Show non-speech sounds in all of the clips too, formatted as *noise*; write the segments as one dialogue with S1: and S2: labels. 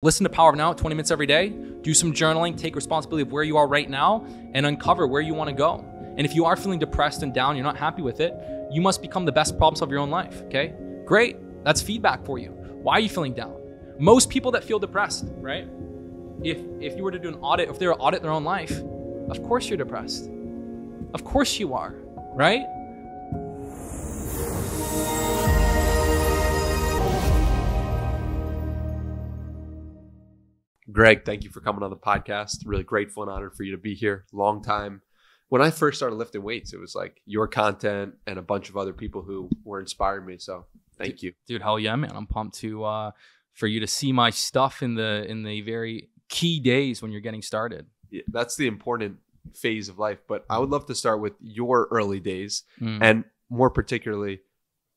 S1: Listen to Power of Now 20 minutes every day. Do some journaling, take responsibility of where you are right now, and uncover where you want to go. And if you are feeling depressed and down, you're not happy with it, you must become the best problem solver of your own life. Okay? Great. That's feedback for you. Why are you feeling down? Most people that feel depressed, right? If if you were to do an audit, if they were audit their own life, of course you're depressed. Of course you are, right?
S2: Greg, thank you for coming on the podcast. Really grateful and honored for you to be here. Long time. When I first started lifting weights, it was like your content and a bunch of other people who were inspiring me. So thank you.
S1: Dude, hell yeah, man. I'm pumped to uh for you to see my stuff in the in the very key days when you're getting started.
S2: Yeah, that's the important phase of life. But I would love to start with your early days
S1: Mm.
S2: and more particularly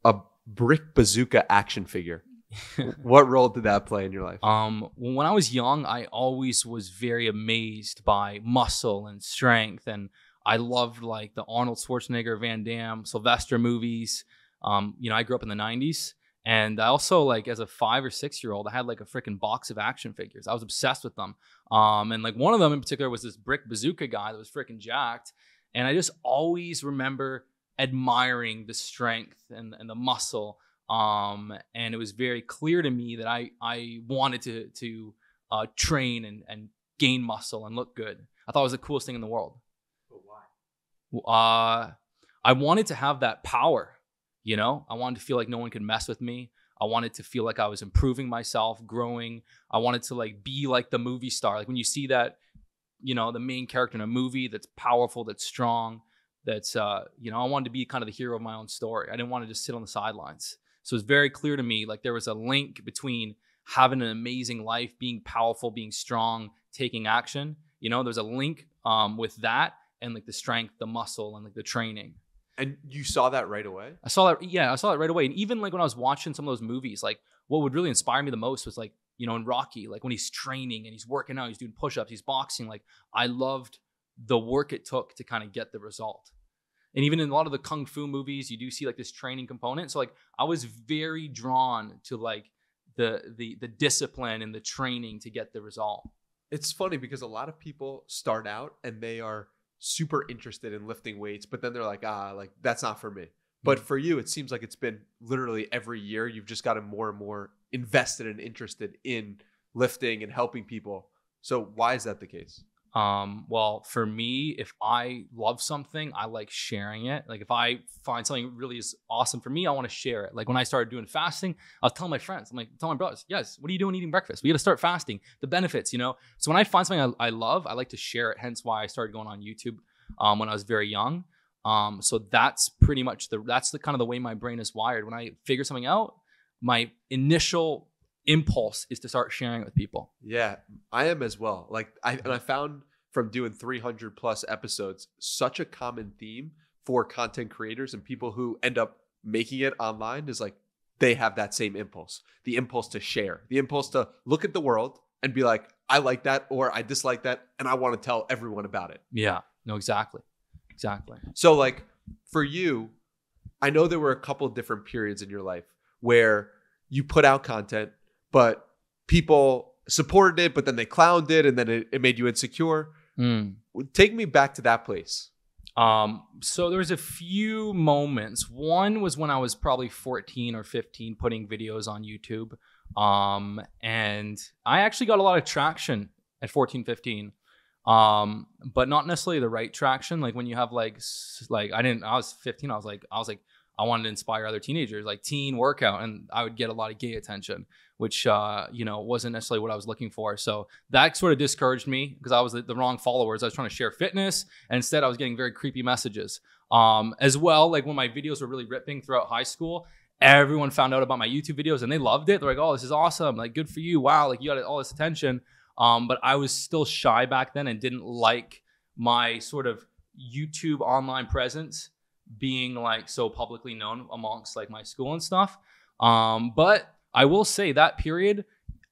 S2: a brick bazooka action figure. *laughs* what role did that play in your life?
S1: Um, when I was young, I always was very amazed by muscle and strength, and I loved like the Arnold Schwarzenegger, Van Damme, Sylvester movies. Um, you know, I grew up in the '90s, and I also like as a five or six year old, I had like a freaking box of action figures. I was obsessed with them. Um, and like one of them in particular was this brick bazooka guy that was freaking jacked, and I just always remember admiring the strength and, and the muscle um, and it was very clear to me that I I wanted to to uh, train and and gain muscle and look good. I thought it was the coolest thing in the world. But why? Uh, I wanted to have that power. You know, I wanted to feel like no one could mess with me. I wanted to feel like I was improving myself, growing. I wanted to like be like the movie star. Like when you see that, you know, the main character in a movie that's powerful, that's strong, that's uh, you know, I wanted to be kind of the hero of my own story. I didn't want to just sit on the sidelines. So it's very clear to me like there was a link between having an amazing life, being powerful, being strong, taking action. You know, there's a link um, with that and like the strength, the muscle, and like the training.
S2: And you saw that right away?
S1: I saw that. Yeah, I saw that right away. And even like when I was watching some of those movies, like what would really inspire me the most was like you know in Rocky, like when he's training and he's working out, he's doing push-ups, he's boxing. Like I loved the work it took to kind of get the result. And even in a lot of the kung fu movies, you do see like this training component. So like I was very drawn to like the the the discipline and the training to get the result.
S2: It's funny because a lot of people start out and they are super interested in lifting weights, but then they're like, ah, like that's not for me. But for you, it seems like it's been literally every year you've just gotten more and more invested and interested in lifting and helping people. So why is that the case?
S1: Um, well, for me, if I love something, I like sharing it. Like if I find something really is awesome for me, I want to share it. Like when I started doing fasting, I was telling my friends, I'm like, tell my brothers, yes, what are you doing eating breakfast? We got to start fasting. The benefits, you know. So when I find something I, I love, I like to share it. Hence why I started going on YouTube um, when I was very young. Um, so that's pretty much the that's the kind of the way my brain is wired. When I figure something out, my initial impulse is to start sharing it with people.
S2: Yeah, I am as well. Like I and I found from doing 300 plus episodes such a common theme for content creators and people who end up making it online is like they have that same impulse. The impulse to share, the impulse to look at the world and be like I like that or I dislike that and I want to tell everyone about it.
S1: Yeah. No, exactly. Exactly.
S2: So like for you, I know there were a couple of different periods in your life where you put out content, but people supported it, but then they clowned it and then it, it made you insecure.
S1: Mm.
S2: Take me back to that place.
S1: Um, so there was a few moments. One was when I was probably 14 or 15 putting videos on YouTube. Um, and I actually got a lot of traction at 14, 15. Um, but not necessarily the right traction. Like when you have like like I didn't I was 15, I was like I was like I wanted to inspire other teenagers, like teen workout, and I would get a lot of gay attention, which uh, you know, wasn't necessarily what I was looking for. So that sort of discouraged me because I was the, the wrong followers. I was trying to share fitness, and instead I was getting very creepy messages. Um, as well, like when my videos were really ripping throughout high school, everyone found out about my YouTube videos and they loved it. They're like, "Oh, this is awesome! Like, good for you! Wow! Like, you got all this attention." Um, but I was still shy back then and didn't like my sort of YouTube online presence being like so publicly known amongst like my school and stuff. Um, but I will say that period,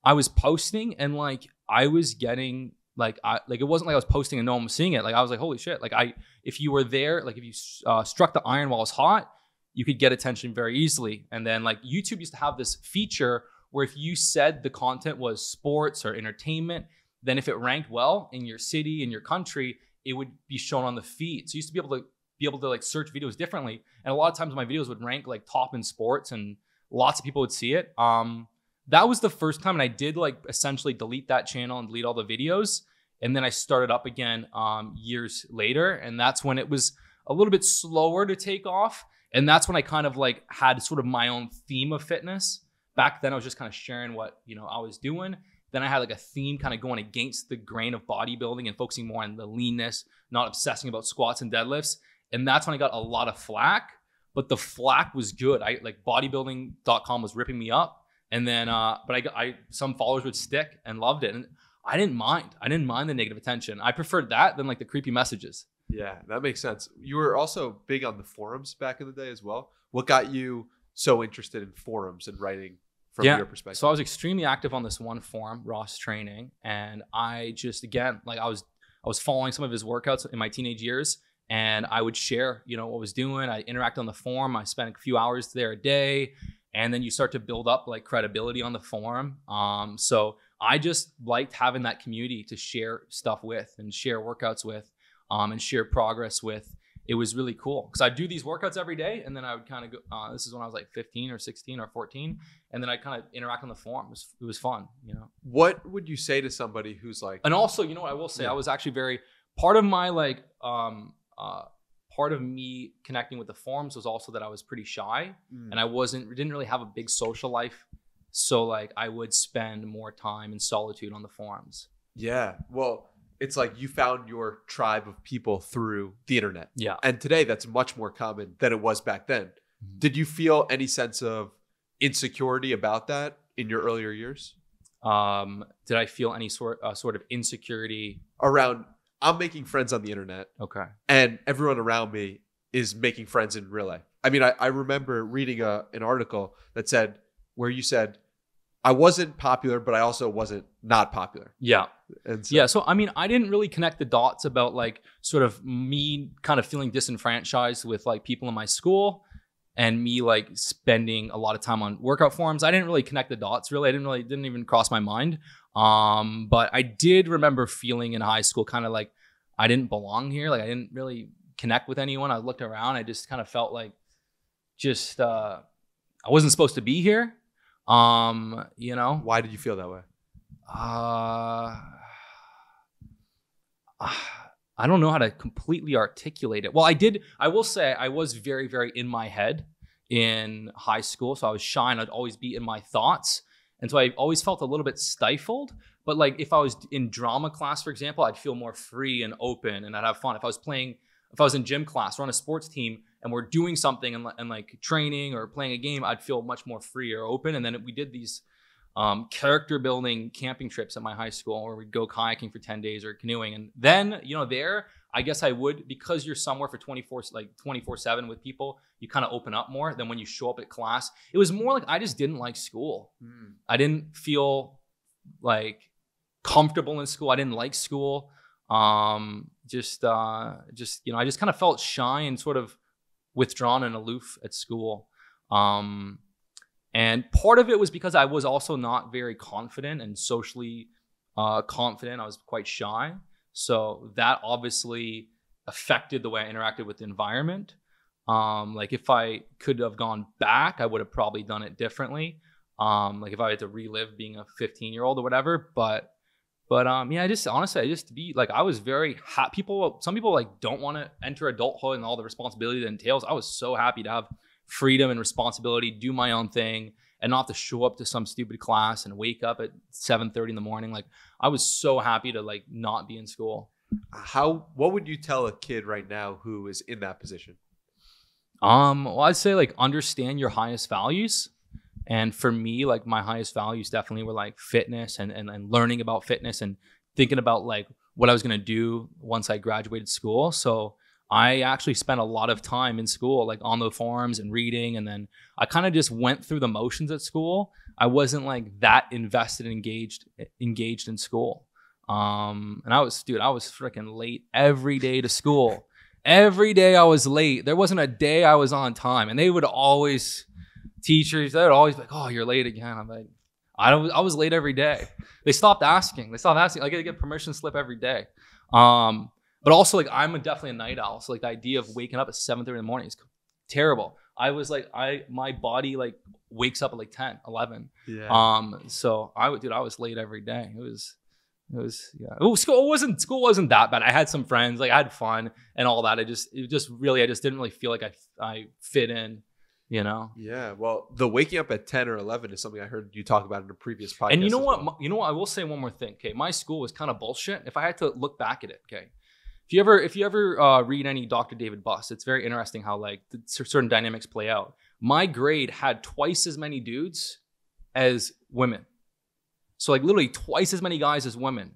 S1: I was posting and like I was getting like I like it wasn't like I was posting and no one was seeing it. Like I was like, holy shit! Like I if you were there, like if you uh, struck the iron while it's hot, you could get attention very easily. And then like YouTube used to have this feature where if you said the content was sports or entertainment, then if it ranked well in your city, in your country, it would be shown on the feed. So you used to be able to be able to like search videos differently. And a lot of times my videos would rank like top in sports and lots of people would see it. Um, that was the first time and I did like essentially delete that channel and delete all the videos. And then I started up again um, years later. And that's when it was a little bit slower to take off. And that's when I kind of like had sort of my own theme of fitness. Back then I was just kind of sharing what, you know, I was doing. Then I had like a theme kind of going against the grain of bodybuilding and focusing more on the leanness, not obsessing about squats and deadlifts. And that's when I got a lot of flack, but the flack was good. I like bodybuilding.com was ripping me up. And then, uh, but I got, I, some followers would stick and loved it. And I didn't mind. I didn't mind the negative attention. I preferred that than like the creepy messages.
S2: Yeah, that makes sense. You were also big on the forums back in the day as well. What got you so interested in forums and writing from
S1: Yeah,
S2: your perspective?
S1: So I was extremely active on this one forum, Ross Training, and I just again like I was I was following some of his workouts in my teenage years, and I would share you know what I was doing. I interact on the forum. I spent a few hours there a day, and then you start to build up like credibility on the forum. Um, so I just liked having that community to share stuff with and share workouts with, um, and share progress with. It was really cool because I do these workouts every day, and then I would kind of go. Uh, this is when I was like 15 or 16 or 14, and then I kind of interact on the forum. It was, it was fun, you know.
S2: what would you say to somebody who's like,
S1: And also, you know what I will say,
S2: Yeah.
S1: I was actually very part of my like um uh part of me connecting with the forums was also that I was pretty shy
S2: mm,
S1: and I wasn't didn't really have a big social life. So like I would spend more time in solitude on the forums.
S2: yeah, well, it's like you found your tribe of people through the internet.
S1: Yeah.
S2: And today that's much more common than it was back then.
S1: Mhm.
S2: Did you feel any sense of insecurity about that in your earlier years?
S1: Um did I feel any sort uh, sort of insecurity?
S2: Around, I'm making friends on the internet
S1: Okay.
S2: and everyone around me is making friends in real life. I mean, I, I remember reading a, an article that said, where you said, I wasn't popular, but I also wasn't not popular.
S1: Yeah.
S2: And so,
S1: Yeah, so I mean, I didn't really connect the dots about like sort of me kind of feeling disenfranchised with like people in my school and me like spending a lot of time on workout forums. I didn't really connect the dots really. I didn't really didn't even cross my mind. Um, but I did remember feeling in high school kind of like I didn't belong here. Like I didn't really connect with anyone. I looked around, I just kind of felt like just uh I wasn't supposed to be here. Um, you know,
S2: why did you feel that way?
S1: uh, I don't know how to completely articulate it. Well, I did. I will say I was very, very in my head in high school, so I was shy and I'd always be in my thoughts, and so I always felt a little bit stifled. But like if I was in drama class, for example, I'd feel more free and open, and I'd have fun. If I was playing, if I was in gym class or on a sports team, and we're doing something and, and like training or playing a game, I'd feel much more free or open. And then we did these um, character building camping trips at my high school where we'd go kayaking for 10 days or canoeing. And then, you know, there, I guess I would, because you're somewhere for 24, like 24 seven with people, you kind of open up more than when you show up at class. It was more like I just didn't like school. I didn't feel like comfortable in school. I didn't like school. Um, just, uh, just, you know, I just kind of felt shy and sort of withdrawn and aloof at school. Um, and part of it was because I was also not very confident and socially uh, confident. I was quite shy. So that obviously affected the way I interacted with the environment. Um, like if I could have gone back, I would have probably done it differently. Um, like if I had to relive being a 15 year old or whatever. But but um, yeah, I just honestly, I just be like, I was very happy. People, some people like don't want to enter adulthood and all the responsibility that entails. I was so happy to have freedom and responsibility, do my own thing, and not have to show up to some stupid class and wake up at 7:30 in the morning. Like I was so happy to like not be in school.
S2: How? What would you tell a kid right now who is in that position?
S1: Um, well, I'd say like understand your highest values. And for me, like my highest values definitely were like fitness and, and, and learning about fitness and thinking about like what I was gonna do once I graduated school. So I actually spent a lot of time in school, like on the forums and reading, and then I kind of just went through the motions at school. I wasn't like that invested engaged engaged in school. Um, and I was, dude, I was freaking late every day to school. Every day I was late. There wasn't a day I was on time, and they would always teachers they would always be like, "Oh, you're late again." I'm like, I was I was late every day. They stopped asking. They stopped asking. I get permission slip every day. Um, but also like I'm a, definitely a night owl. So like the idea of waking up at 7:30 in the morning is terrible. I was like I my body like wakes up at like 10, 11.
S2: Yeah.
S1: Um, so I would, dude, I was late every day. It was, it was, yeah. Oh, school wasn't school wasn't that bad. I had some friends, like I had fun and all that. I just, it just really, I just didn't really feel like I, I fit in, you know.
S2: yeah. Well, the waking up at 10 or 11 is something I heard you talk about in a previous podcast.
S1: and you know what?
S2: well.
S1: You know what? I will say one more thing. Okay, my school was kind of bullshit. If I had to look back at it, okay. If you ever, if you ever uh, read any Dr. David Buss, it's very interesting how like certain dynamics play out. My grade had twice as many dudes as women, so like literally twice as many guys as women.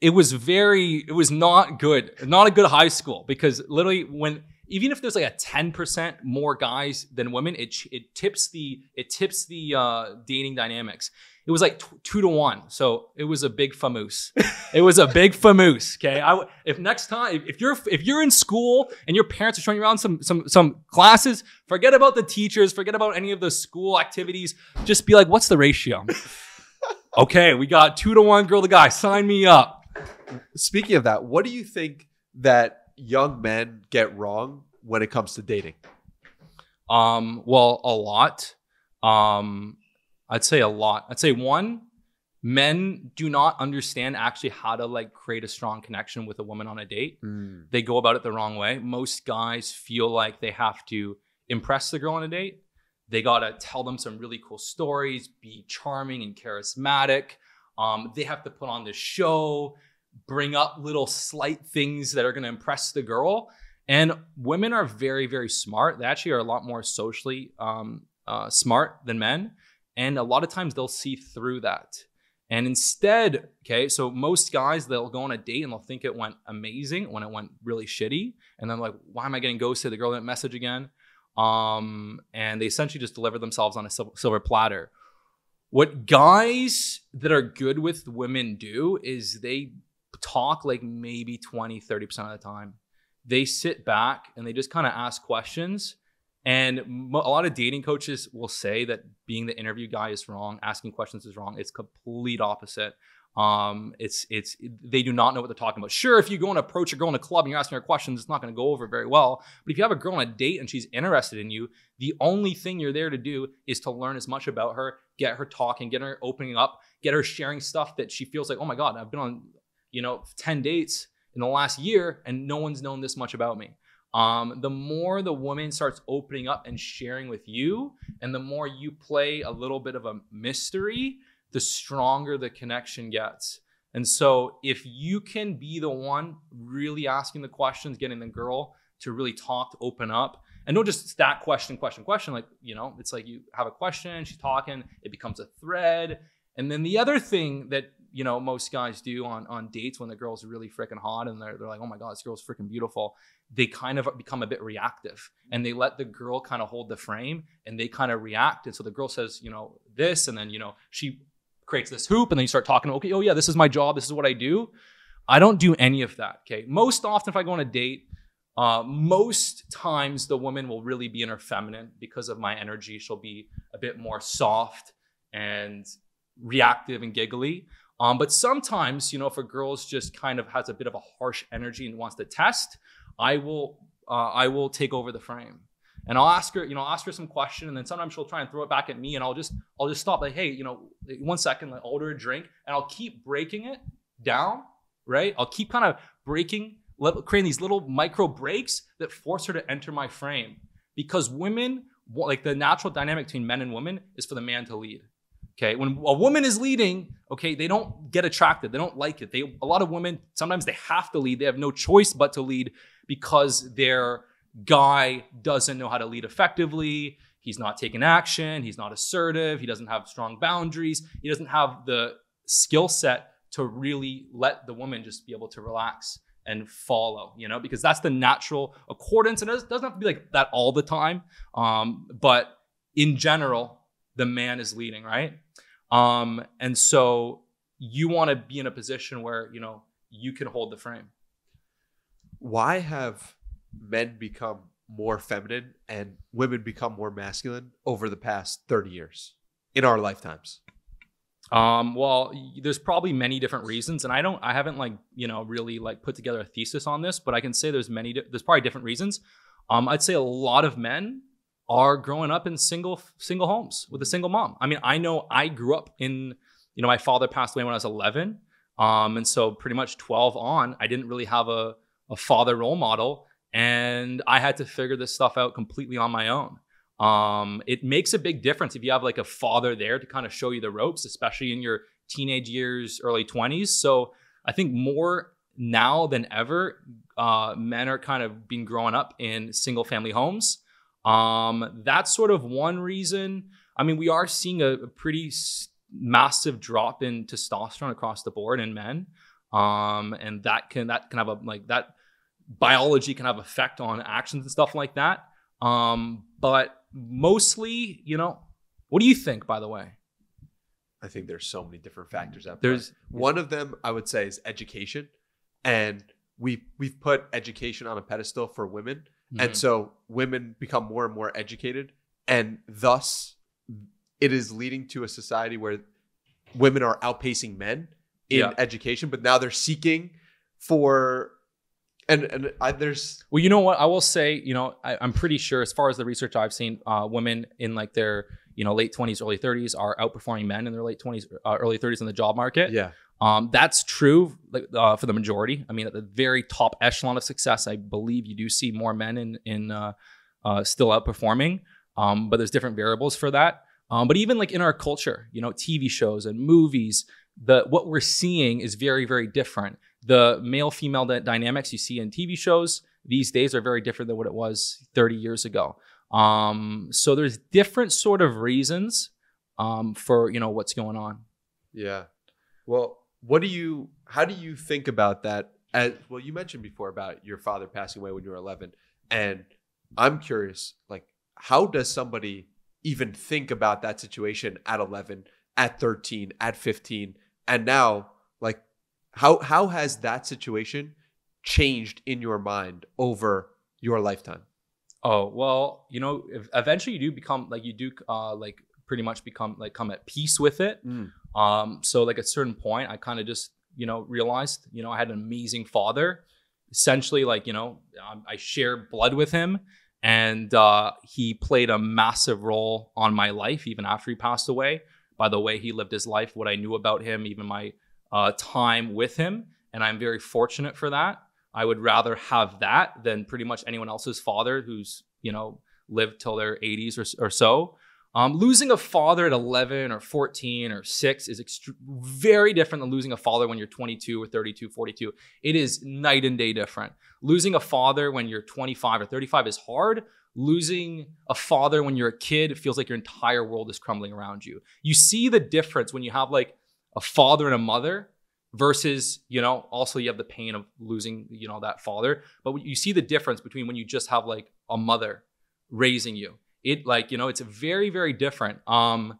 S1: It was very, it was not good, not a good high school because literally when even if there's like a 10% more guys than women, it it tips the it tips the uh, dating dynamics. It was like t- two to one, so it was a big famoose. it was a big famoose. Okay, I w- if next time if, if you're if you're in school and your parents are showing you around some some some classes, forget about the teachers, forget about any of the school activities. Just be like, what's the ratio? *laughs* okay, we got two to one girl to guy. Sign me up.
S2: Speaking of that, what do you think that young men get wrong when it comes to dating?
S1: Um, well, a lot. Um, I'd say a lot. I'd say one, men do not understand actually how to like create a strong connection with a woman on a date. They go about it the wrong way. Most guys feel like they have to impress the girl on a date. They gotta tell them some really cool stories, be charming and charismatic. Um, they have to put on this show, bring up little slight things that are gonna impress the girl. And women are very, very smart. They actually are a lot more socially um, uh, smart than men. And a lot of times they'll see through that. And instead, okay, so most guys, they'll go on a date and they'll think it went amazing when it went really shitty. And then, like, why am I getting ghosted? The girl didn't message again. Um, and they essentially just deliver themselves on a sil- silver platter. What guys that are good with women do is they talk like maybe 20, 30% of the time. They sit back and they just kind of ask questions. And a lot of dating coaches will say that being the interview guy is wrong, asking questions is wrong. It's complete opposite. Um, it's it's they do not know what they're talking about. Sure, if you go and approach a girl in a club and you're asking her questions, it's not going to go over very well. But if you have a girl on a date and she's interested in you, the only thing you're there to do is to learn as much about her, get her talking, get her opening up, get her sharing stuff that she feels like, oh my god, I've been on, you know, ten dates in the last year and no one's known this much about me. Um, the more the woman starts opening up and sharing with you, and the more you play a little bit of a mystery, the stronger the connection gets. And so, if you can be the one really asking the questions, getting the girl to really talk, to open up, and don't just stack question, question, question. Like, you know, it's like you have a question, she's talking, it becomes a thread. And then the other thing that, you know, most guys do on, on dates when the girl's really freaking hot and they're, they're like, oh my God, this girl's freaking beautiful. They kind of become a bit reactive and they let the girl kind of hold the frame and they kind of react. And so the girl says, you know, this, and then, you know, she creates this hoop and then you start talking, okay, oh yeah, this is my job, this is what I do. I don't do any of that. Okay. Most often, if I go on a date, uh, most times the woman will really be in her feminine because of my energy. She'll be a bit more soft and reactive and giggly. Um, but sometimes, you know, if a girl's just kind of has a bit of a harsh energy and wants to test, I will uh, I will take over the frame. And I'll ask her, you know, I'll ask her some question, and then sometimes she'll try and throw it back at me, and I'll just, I'll just stop, like, hey, you know, one second, like, I'll order a drink, and I'll keep breaking it down, right? I'll keep kind of breaking, creating these little micro breaks that force her to enter my frame, because women, like the natural dynamic between men and women, is for the man to lead. Okay, when a woman is leading, okay, they don't get attracted. They don't like it. They a lot of women sometimes they have to lead. They have no choice but to lead because their guy doesn't know how to lead effectively. He's not taking action. He's not assertive. He doesn't have strong boundaries. He doesn't have the skill set to really let the woman just be able to relax and follow, you know, because that's the natural accordance. And it doesn't have to be like that all the time. Um, but in general, the man is leading, right? Um, and so you want to be in a position where, you know, you can hold the frame.
S2: Why have men become more feminine and women become more masculine over the past 30 years in our lifetimes?
S1: Um, well, there's probably many different reasons, and I don't, I haven't like you know really like put together a thesis on this, but I can say there's many, there's probably different reasons. Um, I'd say a lot of men are growing up in single single homes with a single mom. I mean, I know I grew up in, you know, my father passed away when I was 11, um, and so pretty much 12 on, I didn't really have a a father role model, and I had to figure this stuff out completely on my own um, it makes a big difference if you have like a father there to kind of show you the ropes, especially in your teenage years, early 20s. So I think more now than ever, uh, men are kind of being growing up in single family homes. Um, that's sort of one reason. I mean, we are seeing a, a pretty s- massive drop in testosterone across the board in men. Um, and that can that can have a like that biology can have effect on actions and stuff like that. Um, but mostly, you know, what do you think, by the way?
S2: I think there's so many different factors out there.
S1: There's
S2: One of them I would say is education, and we we've put education on a pedestal for women,
S1: Mhm.
S2: and so women become more and more educated, and thus it is leading to a society where women are outpacing men in
S1: Yeah.
S2: education, but now they're seeking for and and I, there's
S1: Well, you know what? I will say, you know, I, I'm pretty sure, as far as the research I've seen, uh, women in like their, you know, late 20s, early 30s are outperforming men in their late 20s, uh, early 30s in the job market.
S2: yeah
S1: Um, that's true uh, for the majority. I mean, at the very top echelon of success, I believe you do see more men in in uh, uh, still outperforming. Um, but there's different variables for that. Um, but even like in our culture, you know, TV shows and movies, the what we're seeing is very very different. The male female dynamics you see in TV shows these days are very different than what it was 30 years ago. Um, so there's different sort of reasons um, for you know what's going on.
S2: Yeah. Well, what do you how do you think about that as well you mentioned before about your father passing away when you were 11 and I'm curious like how does somebody even think about that situation at 11, at 13, at 15 and now like how how has that situation changed in your mind over your lifetime?
S1: Oh well, you know, eventually you do become like you do uh like pretty much become like come at peace with it. Um, so like at a certain point, I kind of just you know realized you know I had an amazing father. Essentially, like you know, um, I share blood with him, and uh, he played a massive role on my life even after he passed away. By the way he lived his life, what I knew about him, even my uh, time with him, and I'm very fortunate for that. I would rather have that than pretty much anyone else's father who's, you know, lived till their 80s or, or so. Um, losing a father at 11 or 14 or 6 is ext- very different than losing a father when you're 22 or 32, 42. It is night and day different. Losing a father when you're 25 or 35 is hard. Losing a father when you're a kid, it feels like your entire world is crumbling around you. You see the difference when you have like a father and a mother versus you know also you have the pain of losing you know that father but you see the difference between when you just have like a mother raising you it like you know it's very very different um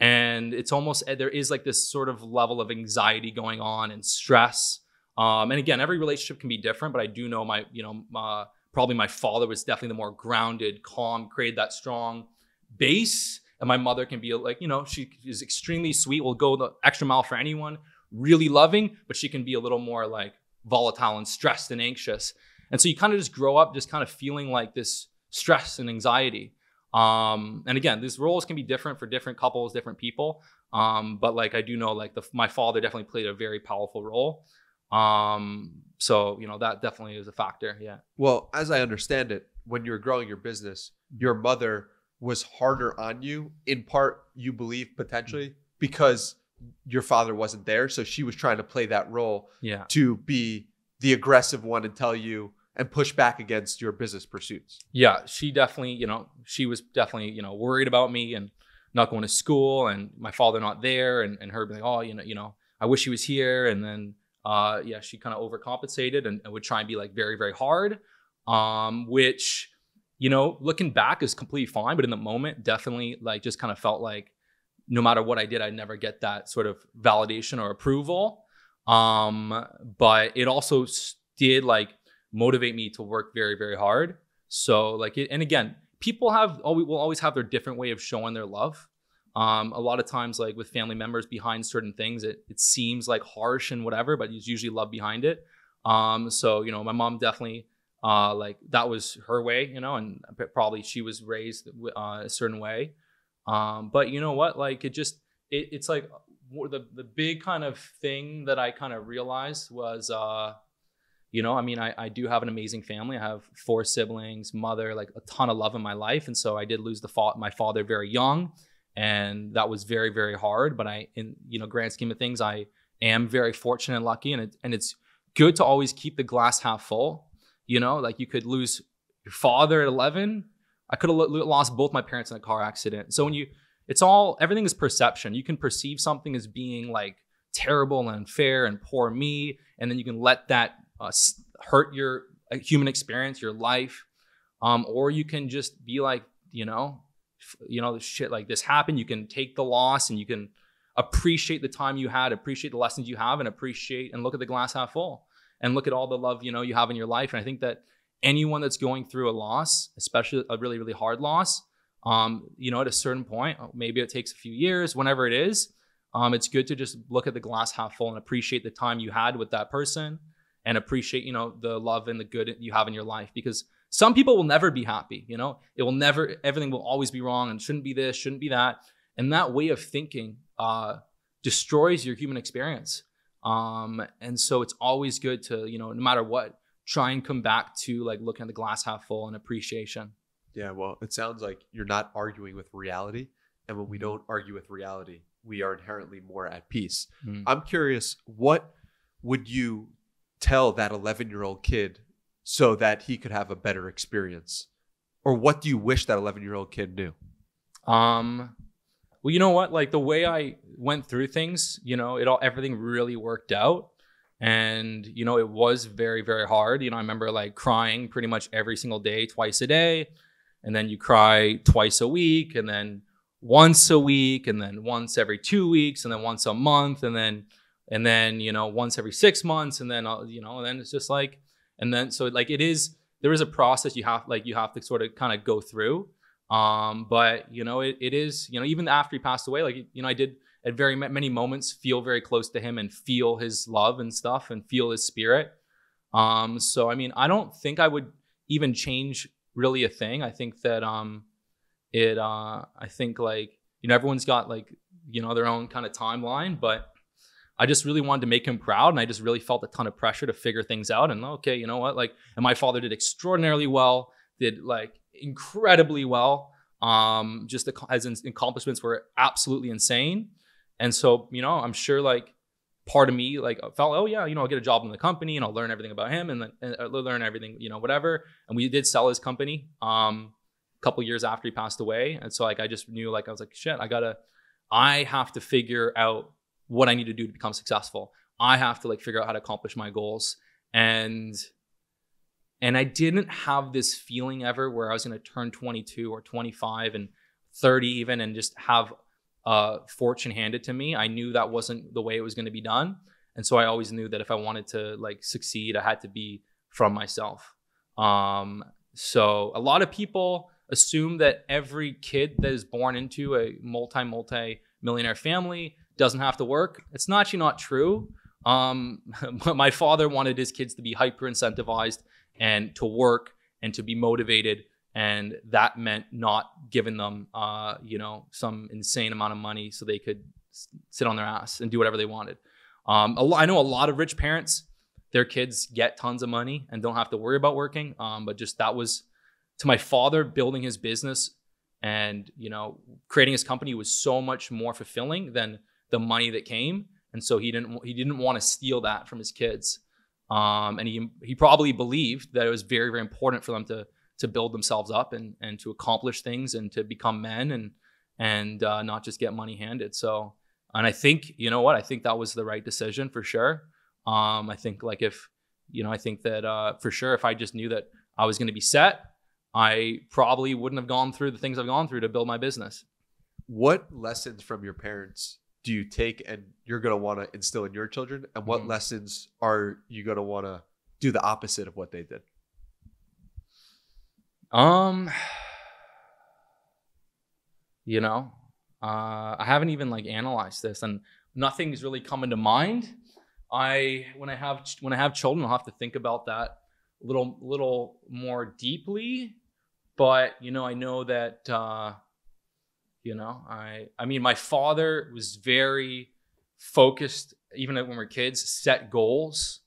S1: and it's almost eh, there is like this sort of level of anxiety going on and stress um and again every relationship can be different but i do know my you know probably my father was definitely the more grounded calm created that strong base and my mother can be like you know she is extremely sweet will go the extra mile for anyone really loving, but she can be a little more like volatile and stressed and anxious. And so you kind of just grow up just kind of feeling like this stress and anxiety. Um, and again, these roles can be different for different couples, different people. Um, but like I do know like the, my father definitely played a very powerful role. Um, so you know that definitely is a factor. Yeah.
S2: Well, as I understand it, when you were growing your business, your mother was harder on you in part you believe potentially because your father wasn't there so she was trying to play that role
S1: Yeah.
S2: to be the aggressive one and tell you and push back against your business pursuits
S1: yeah, she definitely, you know, she was definitely, you know, worried about me and not going to school and my father not there and, and her being like, oh, you know, you know, I wish he was here. And then, uh, yeah, she kind of overcompensated and, and would try and be like very, very hard, um, which, you know, looking back is completely fine. But in the moment, definitely like just kind of felt like no matter what I did, I'd never get that sort of validation or approval. Um, but it also did like motivate me to work very, very hard. So like, it, and again, people have always will always have their different way of showing their love. Um, a lot of times, like with family members behind certain things, it, it seems like harsh and whatever, but there's usually love behind it. Um, so, you know, my mom definitely, uh, like that was her way, you know, and probably she was raised uh, a certain way. Um, but you know what? Like it just, it, it's like the, the big kind of thing that I kind of realized was, uh, you know, I mean, I, I do have an amazing family. I have four siblings, mother, like a ton of love in my life. And so I did lose the fa- my father very young and that was very very hard. But i in you know grand scheme of things i am very fortunate and lucky. And it, and it's good to always keep the glass half full. You know like you could lose your father at 11 i could have lost both my parents in a car accident. So when you it's all everything is perception. You can perceive something as being like terrible and unfair and poor me. And then you can let that uh, hurt your uh, human experience your life um, or you can just be like you know you know, shit like this happened. You can take the loss and you can appreciate the time you had, appreciate the lessons you have, and appreciate and look at the glass half full and look at all the love you know you have in your life. And I think that anyone that's going through a loss, especially a really really hard loss, um, you know, at a certain point, maybe it takes a few years, whenever it is, um, it's good to just look at the glass half full and appreciate the time you had with that person and appreciate you know the love and the good you have in your life because some people will never be happy, you know? It will never, everything will always be wrong and shouldn't be this, shouldn't be that. And that way of thinking uh, destroys your human experience. Um, and so it's always good to, you know, no matter what, try and come back to like looking at the glass half full and appreciation.
S2: Yeah, well, it sounds like you're not arguing with reality. And when we don't argue with reality, we are inherently more at peace. Mm. I'm curious, what would you tell that 11 year old kid so that he could have a better experience? Or what do you wish that 11 year old kid knew?
S1: Um, well, you know what? Like the way I went through things, you know, it all everything really worked out. And, you know, it was very, very hard. You know, I remember like crying pretty much every single day, twice a day. And then you cry twice a week, and then once a week, and then once every two weeks, and then once a month, and then and then you know once every six months, and then you know, and then it's just like and then so like it is there is a process you have like you have to sort of kind of go through. Um but you know it, it is you know even after he passed away like you know i did at very many moments feel very close to him and feel his love and stuff and feel his spirit. Um so i mean i don't think i would even change really a thing. I think that um it uh i think like you know everyone's got like you know their own kind of timeline but I just really wanted to make him proud, and I just really felt a ton of pressure to figure things out. And okay, you know what? Like, and my father did extraordinarily well, did like incredibly well. Um, just the, as in, accomplishments were absolutely insane. And so, you know, I'm sure like part of me like felt, oh yeah, you know, I'll get a job in the company and I'll learn everything about him and then and I'll uh, learn everything, you know, whatever. And we did sell his company um, a couple years after he passed away. And so like I just knew like I was like, shit, I gotta, I have to figure out what I need to do to become successful. I have to like figure out how to accomplish my goals. And and I didn't have this feeling ever where I was going to turn 22 or 25 and 30 even and just have uh, fortune handed to me. I knew that wasn't the way it was going to be done. And so I always knew that if I wanted to like succeed, I had to be from myself. Um, so a lot of people assume that every kid that is born into a multi multi millionaire family doesn't have to work. It's not actually not true. Um, *laughs* my father wanted his kids to be hyper incentivized and to work and to be motivated, and that meant not giving them, uh, you know, some insane amount of money so they could sit on their ass and do whatever they wanted. Um, I know a lot of rich parents, their kids get tons of money and don't have to worry about working. Um, but just that was to my father building his business and you know creating his company was so much more fulfilling than the money that came, and so he didn't he didn't want to steal that from his kids. Um, and he he probably believed that it was very very important for them to to build themselves up and and to accomplish things and to become men and and uh, not just get money handed. So and I think you know what I think that was the right decision for sure. Um, I think like if you know I think that uh, for sure if I just knew that I was going to be set, I probably wouldn't have gone through the things I've gone through to build my business.
S2: What lessons from your parents do you take and you're going to want to instill in your children and what mm-hmm. lessons are you going to want to do the opposite of what they did
S1: um *sighs* you know Uh, I haven't even like analyzed this, and nothing's really coming to mind. I when I have when I have children, I'll have to think about that a little little more deeply. But you know, I know that uh, you know, I I mean, my father was very focused, even when we were kids, set goals.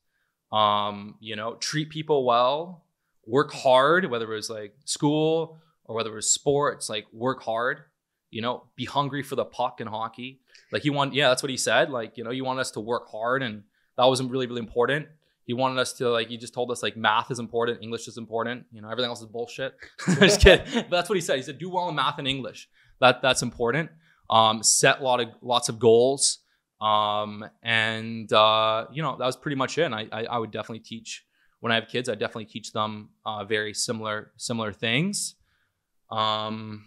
S1: Um, you know, treat people well, work hard, whether it was like school or whether it was sports, like work hard. You know, be hungry for the puck in hockey. Like he want, yeah, that's what he said. Like you know, you want us to work hard, and that wasn't really really important. He wanted us to like. He just told us like math is important, English is important. You know, everything else is bullshit. *laughs* just kidding. But that's what he said. He said do well in math and English. That that's important. Um, set a lot of lots of goals. Um, and uh, you know that was pretty much it. And I, I, I would definitely teach when I have kids. I definitely teach them uh, very similar similar things. Um,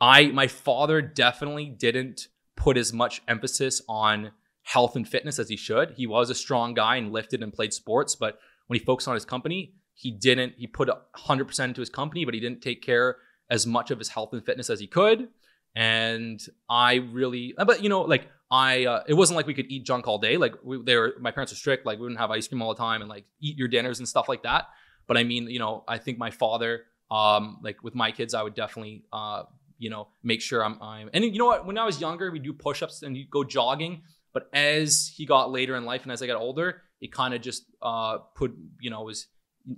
S1: I my father definitely didn't put as much emphasis on health and fitness as he should. He was a strong guy and lifted and played sports, but when he focused on his company, he didn't. He put 100% into his company, but he didn't take care as much of his health and fitness as he could. And I really, but you know, like I, uh, it wasn't like we could eat junk all day. Like we, they were, my parents were strict. Like we wouldn't have ice cream all the time and like eat your dinners and stuff like that. But I mean, you know, I think my father, um, like with my kids, I would definitely, uh, you know, make sure I'm, I'm, and you know what? When I was younger, we do push-ups and you go jogging. But as he got later in life and as I got older, it kind of just uh, put, you know, was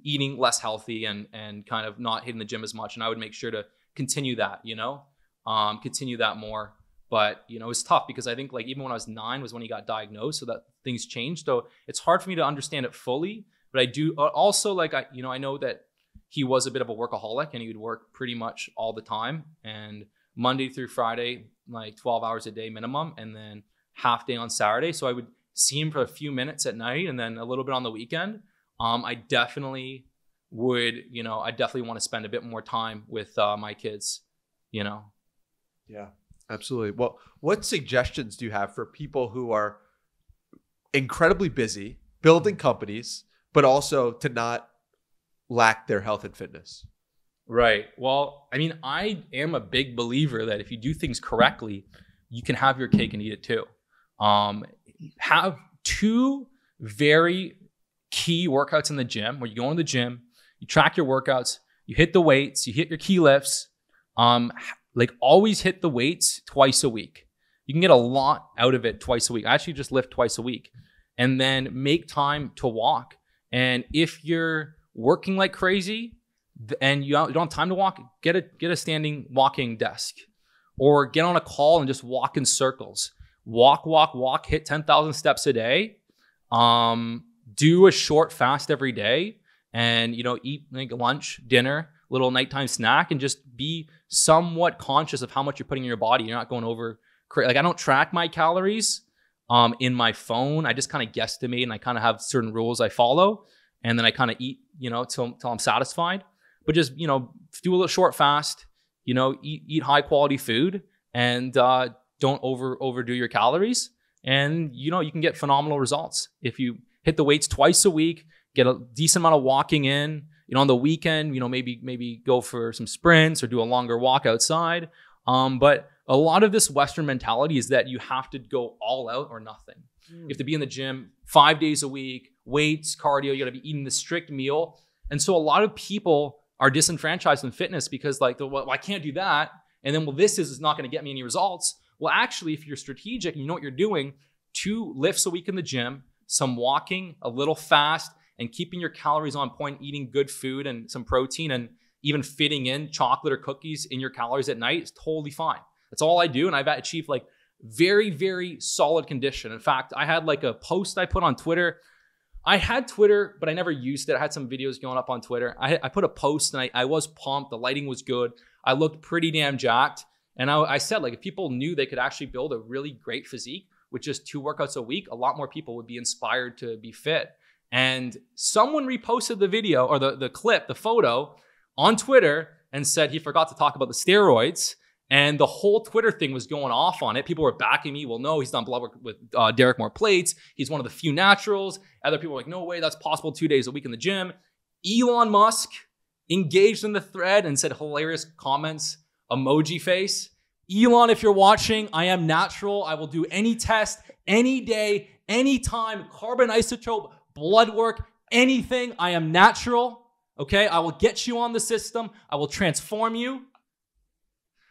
S1: eating less healthy and and kind of not hitting the gym as much. And I would make sure to continue that, you know, um, continue that more. But you know, it's tough because I think like even when I was nine was when he got diagnosed, so that things changed. So it's hard for me to understand it fully. But I do uh, also like I, you know, I know that he was a bit of a workaholic and he would work pretty much all the time and Monday through Friday, like 12 hours a day minimum, and then half day on Saturday. So I would see him for a few minutes at night and then a little bit on the weekend. Um, I definitely would, you know, I definitely want to spend a bit more time with uh, my kids, you know.
S2: Yeah, absolutely. Well, what suggestions do you have for people who are incredibly busy building companies, but also to not lack their health and fitness?
S1: Right. Well, I mean, I am a big believer that if you do things correctly, you can have your cake and eat it too. Um, have two very key workouts in the gym where you go in the gym, you track your workouts, you hit the weights, you hit your key lifts. Um, like always hit the weights twice a week. You can get a lot out of it twice a week. I actually just lift twice a week. And then make time to walk. And if you're working like crazy and you don't have time to walk, get a get a standing walking desk or get on a call and just walk in circles walk, walk, walk, hit 10,000 steps a day. Um, do a short fast every day and, you know, eat like lunch, dinner, little nighttime snack and just be somewhat conscious of how much you're putting in your body. You're not going over, like I don't track my calories um, in my phone. I just kind of guesstimate and I kind of have certain rules I follow. And then I kind of eat, you know, till, till I'm satisfied. But just, you know, do a little short fast, you know, eat, eat high quality food and uh, don't over overdo your calories and you know you can get phenomenal results if you hit the weights twice a week get a decent amount of walking in you know on the weekend you know maybe maybe go for some sprints or do a longer walk outside. Um, but a lot of this western mentality is that you have to go all out or nothing. Mm. you have to be in the gym five days a week weights cardio you got to be eating the strict meal. And so a lot of people are disenfranchised in fitness because like well, i can't do that. And then well this is not going to get me any results. Well, actually, if you're strategic and you know what you're doing, two lifts a week in the gym, some walking, a little fast, and keeping your calories on point, eating good food and some protein, and even fitting in chocolate or cookies in your calories at night is totally fine. That's all I do. And I've achieved like very, very solid condition. In fact, I had like a post I put on Twitter. I had Twitter, but I never used it. I had some videos going up on Twitter. I, I put a post and I, I was pumped. The lighting was good. I looked pretty damn jacked. And I, I said, like, if people knew they could actually build a really great physique with just two workouts a week, a lot more people would be inspired to be fit. And someone reposted the video or the, the clip, the photo on Twitter and said he forgot to talk about the steroids. And the whole Twitter thing was going off on it. People were backing me. Well, no, he's done blood work with uh, Derek More Plates. He's one of the few naturals. Other people were like, no way, that's possible two days a week in the gym. Elon Musk engaged in the thread and said hilarious comments emoji face. Elon, if you're watching, I am natural. I will do any test, any day, anytime, carbon isotope, blood work, anything. I am natural. Okay, I will get you on the system. I will transform you.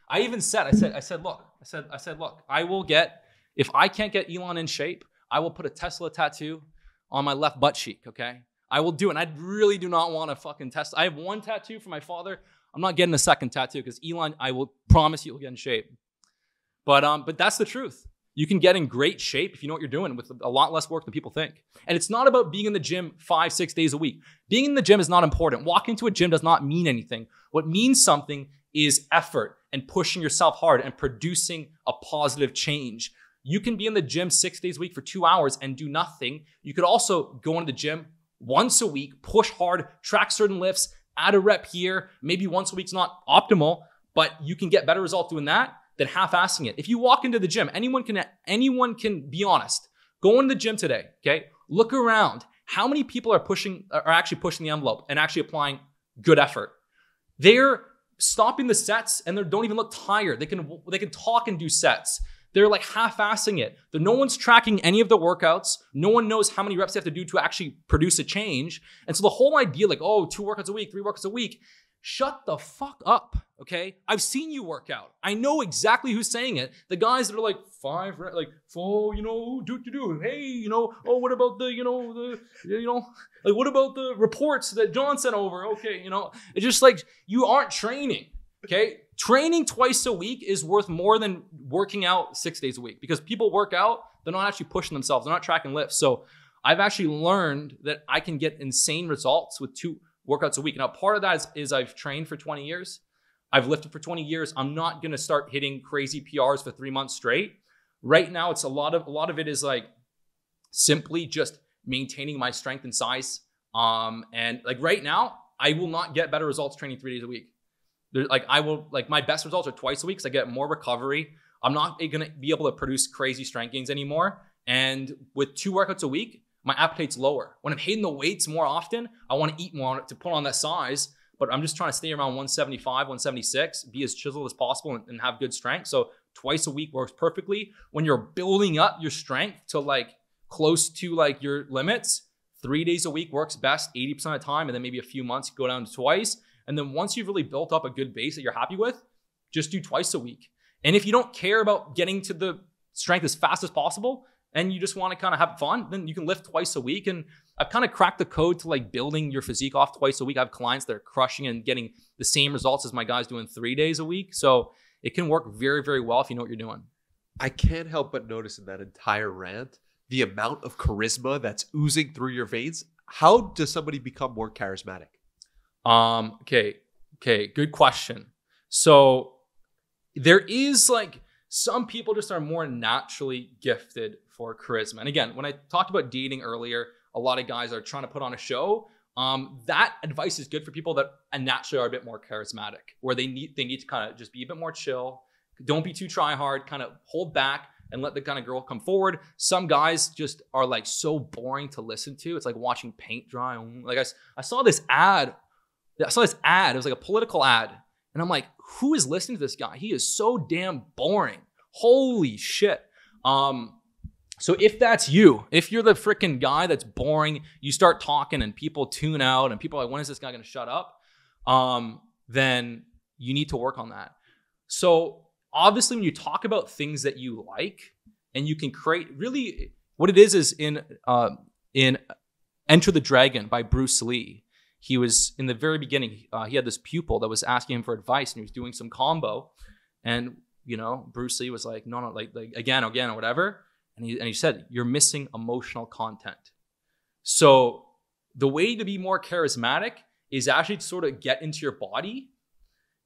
S1: I even said, I said, I said, look, I said, I said, look, I will get, if I can't get Elon in shape, I will put a Tesla tattoo on my left butt cheek, okay? I will do it. And I really do not want to fucking test. I have one tattoo for my father. I'm not getting a second tattoo because Elon, I will promise you you will get in shape. But um, but that's the truth. You can get in great shape if you know what you're doing with a lot less work than people think. And it's not about being in the gym five, six days a week. Being in the gym is not important. Walking to a gym does not mean anything. What means something is effort and pushing yourself hard and producing a positive change. You can be in the gym six days a week for two hours and do nothing. You could also go into the gym once a week, push hard, track certain lifts, add a rep here. Maybe once a week's not optimal, but you can get better results doing that than half-assing it. If you walk into the gym, anyone can anyone can be honest. Go into the gym today, okay? Look around. How many people are pushing are actually pushing the envelope and actually applying good effort? They're stopping the sets and they don't even look tired. They can they can talk and do sets. They're like half-assing it. no one's tracking any of the workouts. No one knows how many reps they have to do to actually produce a change. And so the whole idea, like, oh, two workouts a week, three workouts a week, shut the fuck up. Okay, I've seen you work out. I know exactly who's saying it. The guys that are like five, like four, you know, do do do. Hey, you know, oh, what about the, you know, the, you know, like what about the reports that John sent over? Okay, you know, it's just like you aren't training. Okay, training twice a week is worth more than working out six days a week because people work out, they're not actually pushing themselves, they're not tracking lifts. So I've actually learned that I can get insane results with two workouts a week. Now, part of that is, is I've trained for 20 years. I've lifted for 20 years. I'm not gonna start hitting crazy PRs for three months straight. Right now, it's a lot of a lot of it is like simply just maintaining my strength and size. Um, and like right now, I will not get better results training three days a week. There, like I will like my best results are twice a week because I get more recovery. I'm not gonna be able to produce crazy strength gains anymore. And with two workouts a week, my appetite's lower. When I'm hitting the weights more often, I want to eat more to put on that size. But I'm just trying to stay around 175, 176, be as chiseled as possible and, and have good strength. So twice a week works perfectly. When you're building up your strength to like close to like your limits, three days a week works best 80% of the time. And then maybe a few months go down to twice. And then once you've really built up a good base that you're happy with, just do twice a week. And if you don't care about getting to the strength as fast as possible and you just want to kind of have fun, then you can lift twice a week. And I've kind of cracked the code to like building your physique off twice a week. I have clients that are crushing and getting the same results as my guys doing three days a week. So it can work very, very well if you know what you're doing.
S2: I can't help but notice in that entire rant the amount of charisma that's oozing through your veins. How does somebody become more charismatic?
S1: Um, okay, okay, good question. So there is like some people just are more naturally gifted for charisma. And again, when I talked about dating earlier, a lot of guys are trying to put on a show. Um, that advice is good for people that naturally are a bit more charismatic, where they need they need to kind of just be a bit more chill. Don't be too try hard, kind of hold back and let the kind of girl come forward. Some guys just are like so boring to listen to. It's like watching paint dry. Like I, I saw this ad I saw this ad. It was like a political ad. And I'm like, who is listening to this guy? He is so damn boring. Holy shit. Um, so if that's you, if you're the freaking guy that's boring, you start talking and people tune out and people are like, when is this guy gonna shut up? Um, then you need to work on that. So obviously when you talk about things that you like and you can create really what it is is in uh, in Enter the Dragon by Bruce Lee he was in the very beginning uh, he had this pupil that was asking him for advice and he was doing some combo. And you know bruce lee was like no no like, like again again or whatever. And he, and he said you're missing emotional content. So the way to be more charismatic is actually to sort of get into your body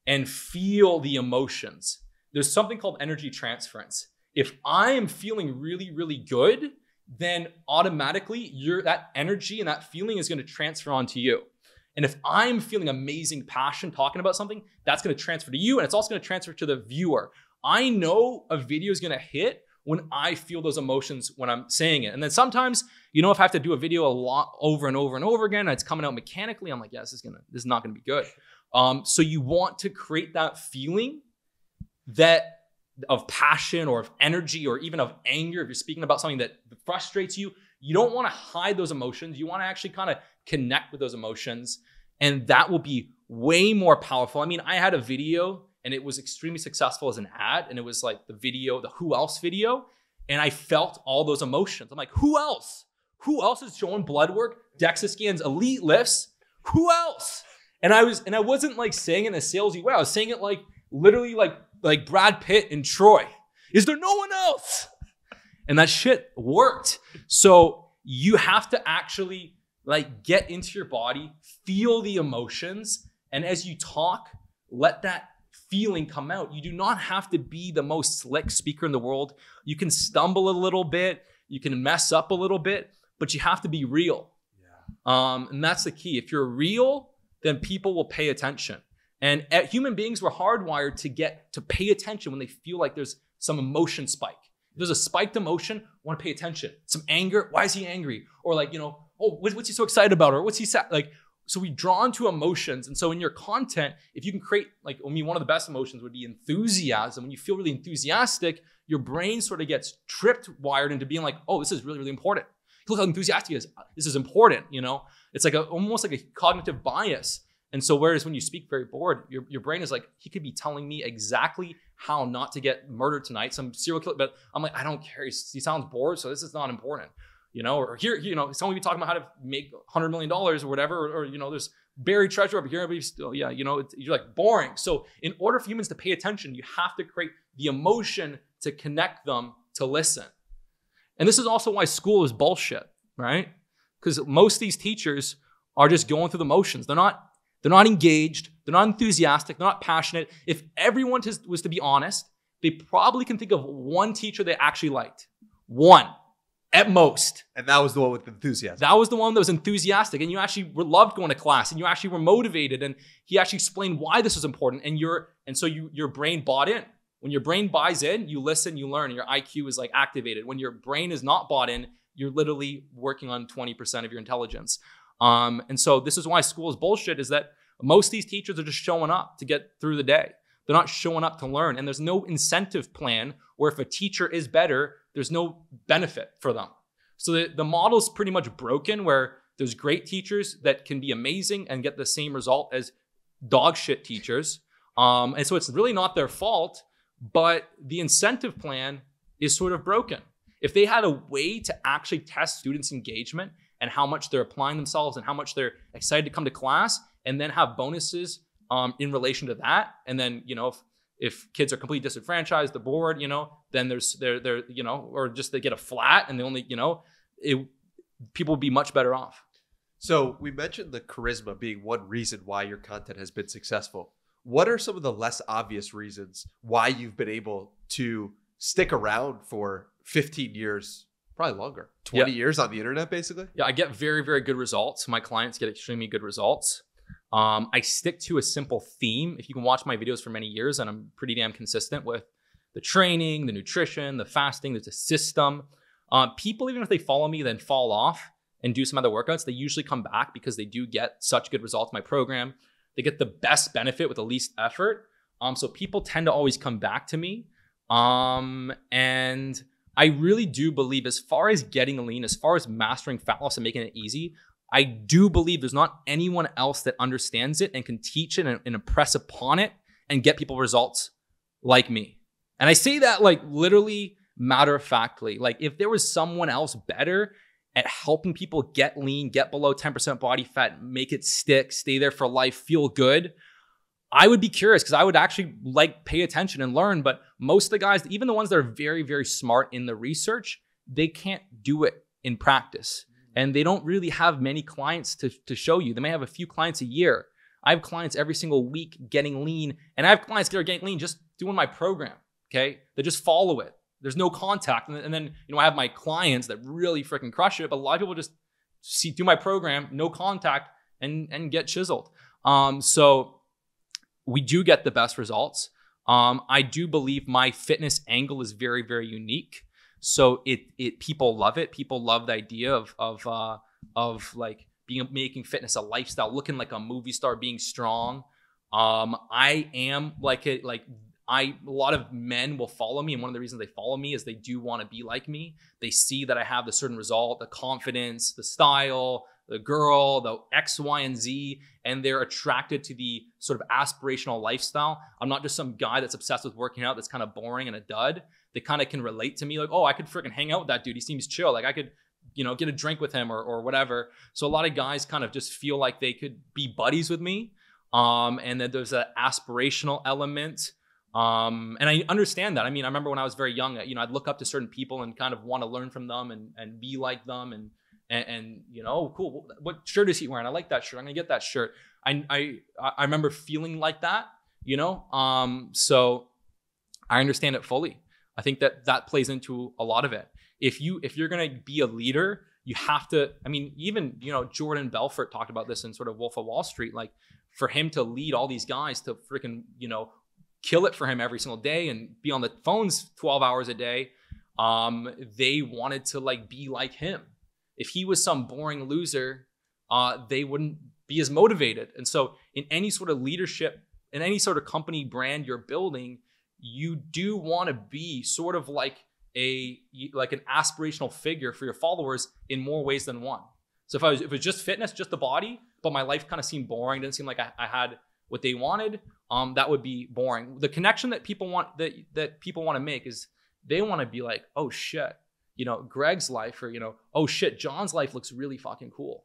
S1: and feel the emotions. There's something called energy transference. If i am feeling really really good then automatically your that energy and that feeling is going to transfer onto you and if I'm feeling amazing passion talking about something, that's going to transfer to you and it's also going to transfer to the viewer. I know a video is going to hit when I feel those emotions when I'm saying it. And then sometimes, you know, if I have to do a video a lot over and over and over again, and it's coming out mechanically, I'm like, yeah, this is gonna, this is not gonna be good. Um, so you want to create that feeling that of passion or of energy or even of anger, if you're speaking about something that frustrates you, you don't want to hide those emotions. You want to actually kind of connect with those emotions. And that will be way more powerful. I mean, I had a video and it was extremely successful as an ad. And it was like the video, the who else video. And I felt all those emotions. I'm like, who else? Who else is showing blood work, DEXA scans, elite lifts? Who else? And I was, and I wasn't like saying it in a salesy way. I was saying it like literally like like Brad Pitt and Troy. Is there no one else? And that shit worked. So you have to actually like get into your body, feel the emotions, and as you talk, let that feeling come out. You do not have to be the most slick speaker in the world. You can stumble a little bit, you can mess up a little bit, but you have to be real. Yeah. Um, and that's the key. If you're real, then people will pay attention. And human beings were hardwired to get to pay attention when they feel like there's some emotion spike. If there's a spiked emotion, want to pay attention. Some anger, why is he angry? Or like, you know, oh, what's he so excited about? Or what's he sad? Like, so we draw into emotions. And so in your content, if you can create, like, I mean, one of the best emotions would be enthusiasm. When you feel really enthusiastic, your brain sort of gets tripped wired into being like, oh, this is really, really important. Look how enthusiastic he is. Uh, this is important, you know? It's like a, almost like a cognitive bias. And so, whereas when you speak very bored, your, your brain is like, he could be telling me exactly how not to get murdered tonight, some serial killer, but I'm like, I don't care. He sounds bored, so this is not important. You know, or here, you know, someone be talking about how to make $100 million or whatever, or, or you know, there's buried treasure over here, but still, yeah, you know, you're like boring. So, in order for humans to pay attention, you have to create the emotion to connect them to listen. And this is also why school is bullshit, right? Because most of these teachers are just going through the motions. They're not they're not engaged. They're not enthusiastic. They're not passionate. If everyone was to be honest, they probably can think of one teacher they actually liked. One at most.
S2: And that was the one with enthusiasm.
S1: That was the one that was enthusiastic, and you actually were loved going to class, and you actually were motivated, and he actually explained why this was important, and your and so you your brain bought in. When your brain buys in, you listen, you learn, and your IQ is like activated. When your brain is not bought in, you're literally working on 20% of your intelligence. Um, and so this is why school is bullshit is that most of these teachers are just showing up to get through the day. They're not showing up to learn. And there's no incentive plan where if a teacher is better, there's no benefit for them. So the, the model's pretty much broken where there's great teachers that can be amazing and get the same result as dog shit teachers. Um, and so it's really not their fault, but the incentive plan is sort of broken. If they had a way to actually test students' engagement and how much they're applying themselves and how much they're excited to come to class and then have bonuses um, in relation to that. And then, you know, if, if kids are completely disenfranchised, the board, you know, then there's they're they're you know, or just they get a flat and they only, you know, it people would be much better off.
S2: So we mentioned the charisma being one reason why your content has been successful. What are some of the less obvious reasons why you've been able to stick around for 15 years probably longer 20 yeah. years on the internet basically
S1: yeah i get very very good results my clients get extremely good results um, i stick to a simple theme. If you can watch my videos for many years and i'm pretty damn consistent with the training the nutrition the fasting there's a system. Uh, people even if they follow me then fall off and do some other workouts they usually come back because they do get such good results my program. They get the best benefit with the least effort. Um, so people tend to always come back to me. Um, and I really do believe, as far as getting lean, as far as mastering fat loss and making it easy, I do believe there's not anyone else that understands it and can teach it and, and impress upon it and get people results like me. And I say that like literally matter of factly. Like if there was someone else better at helping people get lean, get below 10% body fat, make it stick, stay there for life, feel good, I would be curious because I would actually like pay attention and learn. But most of the guys, even the ones that are very, very smart in the research, they can't do it in practice. And they don't really have many clients to, to show you. They may have a few clients a year. I have clients every single week getting lean, and I have clients that are getting lean just doing my program. Okay. They just follow it. There's no contact. And then, you know, I have my clients that really freaking crush it, but a lot of people just see do my program, no contact, and and get chiseled. Um, so we do get the best results. Um, I do believe my fitness angle is very, very unique. So it it people love it. People love the idea of of uh, of like being making fitness a lifestyle, looking like a movie star, being strong. Um, I am like a like I a lot of men will follow me, and one of the reasons they follow me is they do want to be like me. They see that I have the certain result, the confidence, the style, the girl, the X, Y, and Z, and they're attracted to the sort of aspirational lifestyle. I'm not just some guy that's obsessed with working out that's kind of boring and a dud. They kind of can relate to me, like, oh, I could freaking hang out with that dude. He seems chill. Like I could, you know, get a drink with him or or whatever. So a lot of guys kind of just feel like they could be buddies with me. Um, and that there's an aspirational element um, and I understand that. I mean, I remember when I was very young, you know, I'd look up to certain people and kind of want to learn from them and, and be like them and, and, and you know, oh, cool. What shirt is he wearing? I like that shirt. I'm gonna get that shirt. I, I, I remember feeling like that, you know? Um, so I understand it fully. I think that that plays into a lot of it. If you, if you're going to be a leader, you have to, I mean, even, you know, Jordan Belfort talked about this in sort of Wolf of Wall Street, like for him to lead all these guys to freaking, you know, kill it for him every single day and be on the phones 12 hours a day. Um, they wanted to like be like him. If he was some boring loser, uh, they wouldn't be as motivated. And so, in any sort of leadership, in any sort of company brand you're building, you do want to be sort of like a like an aspirational figure for your followers in more ways than one. So if I was if it was just fitness, just the body, but my life kind of seemed boring, didn't seem like I, I had what they wanted, um, that would be boring. The connection that people want that that people want to make is they want to be like, oh shit, you know, Greg's life, or you know, oh shit, John's life looks really fucking cool,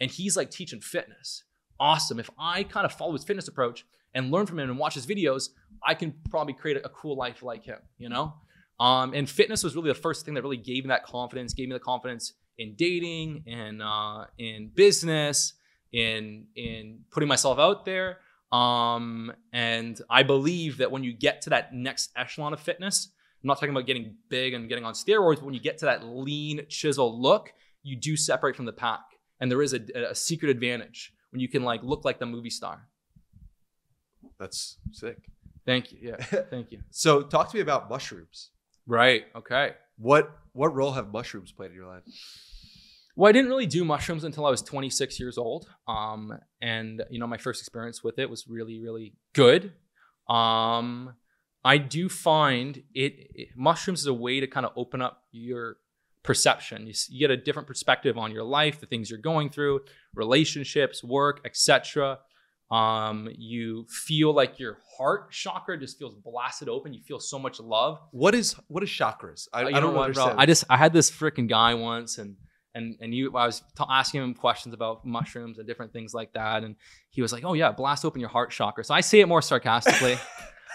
S1: and he's like teaching fitness. Awesome. If I kind of follow his fitness approach and learn from him and watch his videos, I can probably create a, a cool life like him. You know, um, and fitness was really the first thing that really gave me that confidence, gave me the confidence in dating and uh, in business, in in putting myself out there. Um, and I believe that when you get to that next echelon of fitness, I'm not talking about getting big and getting on steroids, but when you get to that lean, chisel look, you do separate from the pack. And there is a, a secret advantage when you can like look like the movie star.
S2: That's sick.
S1: Thank you. Yeah. *laughs* Thank you.
S2: so talk to me about mushrooms.
S1: Right. Okay.
S2: What what role have mushrooms played in your life?
S1: Well, I didn't really do mushrooms until I was 26 years old. Um, and you know, my first experience with it was really, really good. Um, I do find it, it, mushrooms is a way to kind of open up your perception. You, you, get a different perspective on your life, the things you're going through, relationships, work, etc. Um, you feel like your heart chakra just feels blasted open. You feel so much love.
S2: What is what is chakras?
S1: I, uh, I don't know, understand. Bro, I just I had this freaking guy once and and and you I was t- asking him questions about mushrooms and different things like that, and he was like, "Oh yeah, blast open your heart chakra." So I say it more sarcastically. *laughs*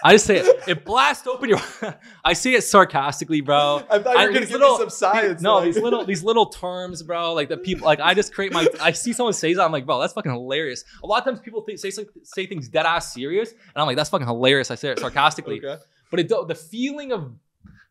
S1: I just say it, it blasts open your. *laughs* I say it sarcastically, bro. *laughs*
S2: I thought you were gonna give little, me some science.
S1: These, no, these little these little terms, bro. Like the people, like I just create my. I see someone say that, I'm like, bro, that's fucking hilarious. A lot of times people say say things dead ass serious, and I'm like, that's fucking hilarious. I say it sarcastically, okay. but it the feeling of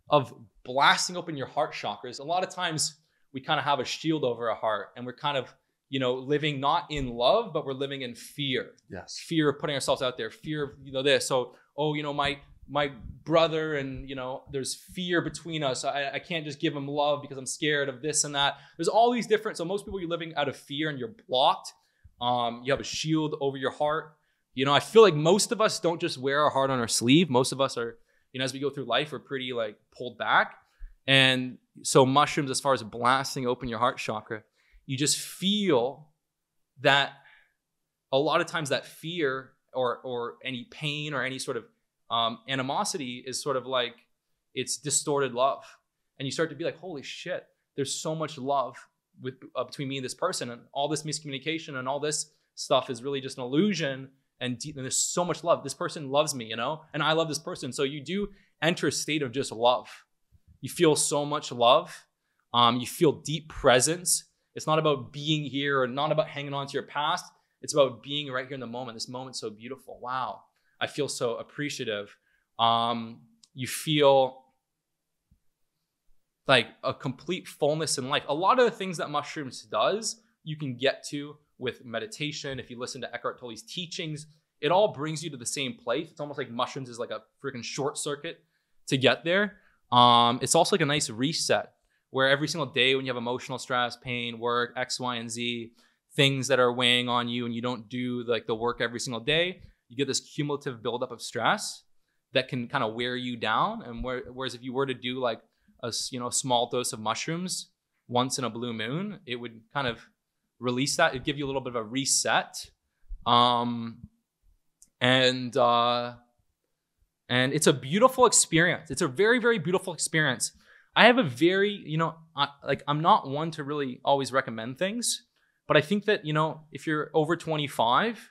S1: of blasting open your heart chakras. A lot of times we kind of have a shield over our heart and we're kind of you know living not in love but we're living in fear
S2: yes
S1: fear of putting ourselves out there fear of you know this so oh you know my my brother and you know there's fear between us. I, I can't just give him love because i'm scared of this and that. There's all these different so most people you're living out of fear and you're blocked. Um, you have a shield over your heart. You know i feel like most of us don't just wear our heart on our sleeve. Most of us are you know as we go through life we're pretty like pulled back. And so, mushrooms, as far as blasting open your heart chakra, you just feel that a lot of times that fear or, or any pain or any sort of um, animosity is sort of like it's distorted love. And you start to be like, holy shit, there's so much love with, uh, between me and this person. And all this miscommunication and all this stuff is really just an illusion. And, and there's so much love. This person loves me, you know, and I love this person. So you do enter a state of just love you feel so much love. Um, you feel deep presence. It's not about being here or not about hanging on to your past. It's about being right here in the moment. This moment's so beautiful. Wow. I feel so appreciative. Um, you feel like a complete fullness in life. A lot of the things that mushrooms does, you can get to with meditation. If you listen to Eckhart Tolle's teachings, it all brings you to the same place. It's almost like mushrooms is like a freaking short circuit to get there. Um, it's also like a nice reset where every single day when you have emotional stress, pain, work, X, Y, and Z, things that are weighing on you and you don't do like the work every single day, you get this cumulative buildup of stress. that can kind of wear you down. And where, whereas if you were to do like a you know small dose of mushrooms once in a blue moon, it would kind of release that. It'd give you a little bit of a reset. Um, and uh, and it's a beautiful experience. It's a very very beautiful experience. I have a very you know I, like I'm not one to really always recommend things, but I think that you know if you're over 25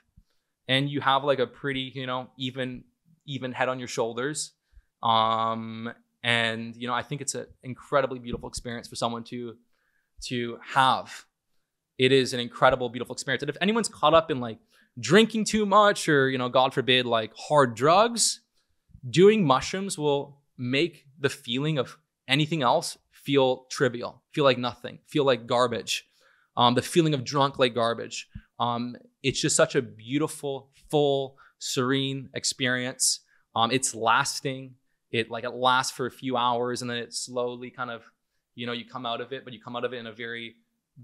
S1: and you have like a pretty you know even even head on your shoulders, um, and you know I think it's an incredibly beautiful experience for someone to to have. It is an incredible beautiful experience, and if anyone's caught up in like drinking too much or you know god forbid like hard drugs doing mushrooms will make the feeling of anything else feel trivial feel like nothing feel like garbage um, the feeling of drunk like garbage um, it's just such a beautiful full serene experience um, it's lasting it like it lasts for a few hours and then it slowly kind of you know you come out of it but you come out of it in a very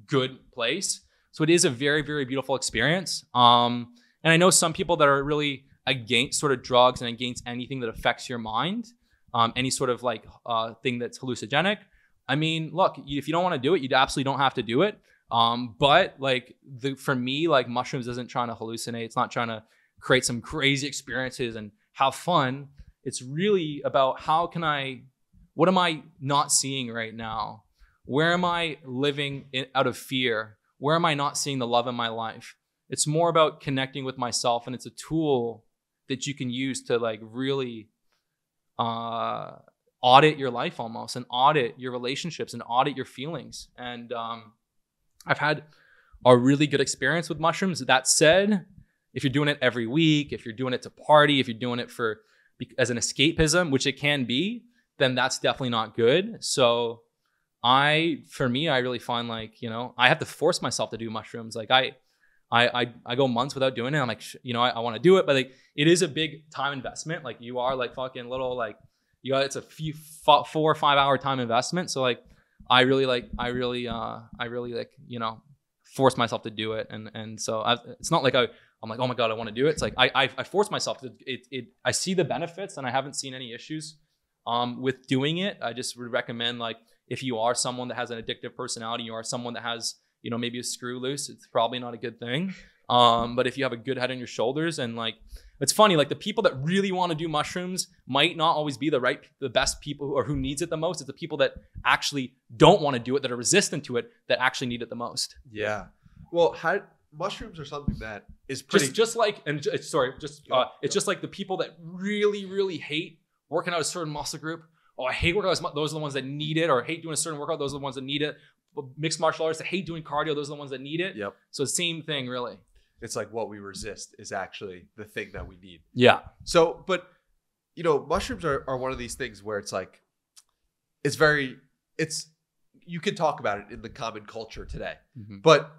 S1: good place so it is a very, very beautiful experience. Um, and I know some people that are really against sort of drugs and against anything that affects your mind, um, any sort of like uh, thing that's hallucinogenic. I mean, look, if you don't want to do it, you absolutely don't have to do it. Um, but like the for me, like mushrooms isn't trying to hallucinate. It's not trying to create some crazy experiences and have fun. It's really about how can I, what am I not seeing right now? Where am I living in, out of fear? where am I not seeing the love in my life? It's more about connecting with myself, and it's a tool that you can use to like really uh, audit your life almost, and audit your relationships, and audit your feelings. And um, I've had a really good experience with mushrooms. That said, if you're doing it every week, if you're doing it to party, if you're doing it for as an escapism, which it can be, then that's definitely not good. So I, for me, I really find like, you know, I have to force myself to do mushrooms. Like I, I, I, I go months without doing it. I'm like, sh- you know, I, I want to do it, but like, it is a big time investment. Like you are like fucking little, like you got, it's a few, f- four or five hour time investment. So like, I really like, I really, uh, I really like, you know, force myself to do it. And, and so I, it's not like I, I'm like, oh my God, I want to do it. It's like, I, I, I force myself to, it, it, I see the benefits and I haven't seen any issues, um, with doing it. I just would recommend like, if you are someone that has an addictive personality, you are someone that has, you know, maybe a screw loose, it's probably not a good thing. Um, but if you have a good head on your shoulders and like, it's funny, like the people that really want to do mushrooms might not always be the right, the best people or who needs it the most. It's the people that actually don't want to do it, that are resistant to it, that actually need it the most.
S2: Yeah. Well, how mushrooms are something that is pretty.
S1: Just, just like, and j- sorry, just, uh, it's just like the people that really, really hate working out a certain muscle group. Oh, I hate working out. Those are the ones that need it, or hate doing a certain workout. Those are the ones that need it. But mixed martial artists that hate doing cardio. Those are the ones that need it.
S2: Yep.
S1: So same thing, really.
S2: It's like what we resist is actually the thing that we need.
S1: Yeah.
S2: So, but you know, mushrooms are, are one of these things where it's like, it's very, it's, you can talk about it in the common culture today, but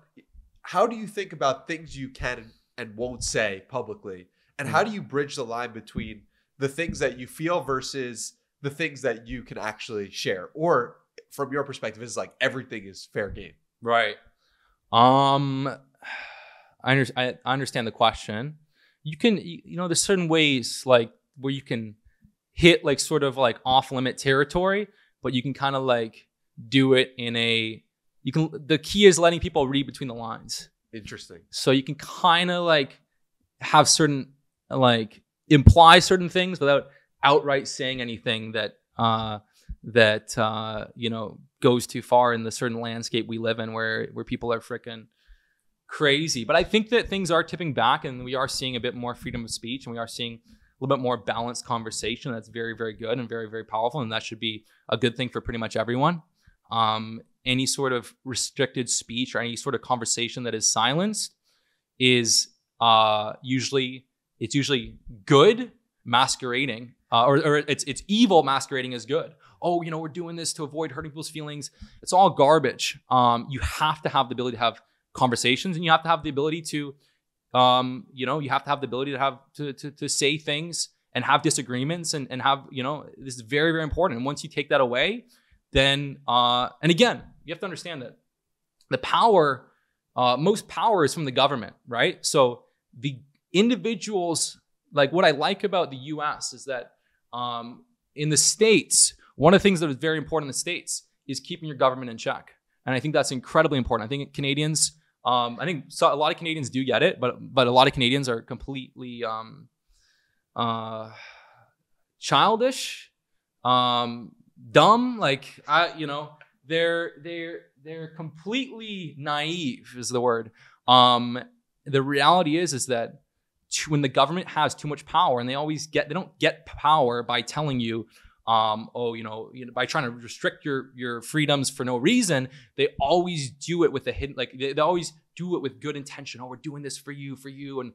S2: how do you think about things you can and won't say publicly? And how do you bridge the line between the things that you feel versus the things that you can actually share? Or from your perspective, is like everything is fair game.
S1: Right. Um, I, under, I understand the question. You can, you you know, there's certain ways like where you can hit like sort of like off limit territory, but you can kind of like do it in a. You can. The key is letting people read between the lines.
S2: Interesting.
S1: So you can kind of like have certain like imply certain things without outright saying anything that uh that uh you know goes too far in the certain landscape we live in where where people are freaking crazy. But i think that things are tipping back and we are seeing a bit more freedom of speech and we are seeing a little bit more balanced conversation that's very very good and very very powerful and that should be a good thing for pretty much everyone. Um any sort of restricted speech or any sort of conversation that is silenced is uh usually it's usually good masquerading uh, or, or it's it's evil masquerading as good. Oh you know we're doing this to avoid hurting people's feelings. It's all garbage. Um you have to have the ability to have conversations and you have to have the ability to um you know you have to have the ability to have to to, to say things and have disagreements and and have you know this is very very important. And once you take that away then uh and again you have to understand that the power uh most power is from the government right? So the individuals like what i like about the us is that Um, in the states, one of the things that is very important in the states is keeping your government in check, and I think that's incredibly important. I think Canadians, um, I think so, a lot of Canadians do get it, but but a lot of Canadians are completely um, uh, childish, um, dumb. Like I, you know, they're they're they're completely naive is the word. Um, the reality is is that when the government has too much power, and they always get they don't get power by telling you. Um, oh, you know, you know, by trying to restrict your your freedoms for no reason, they always do it with a hidden, like they, they always do it with good intention. Oh, we're doing this for you, for you, and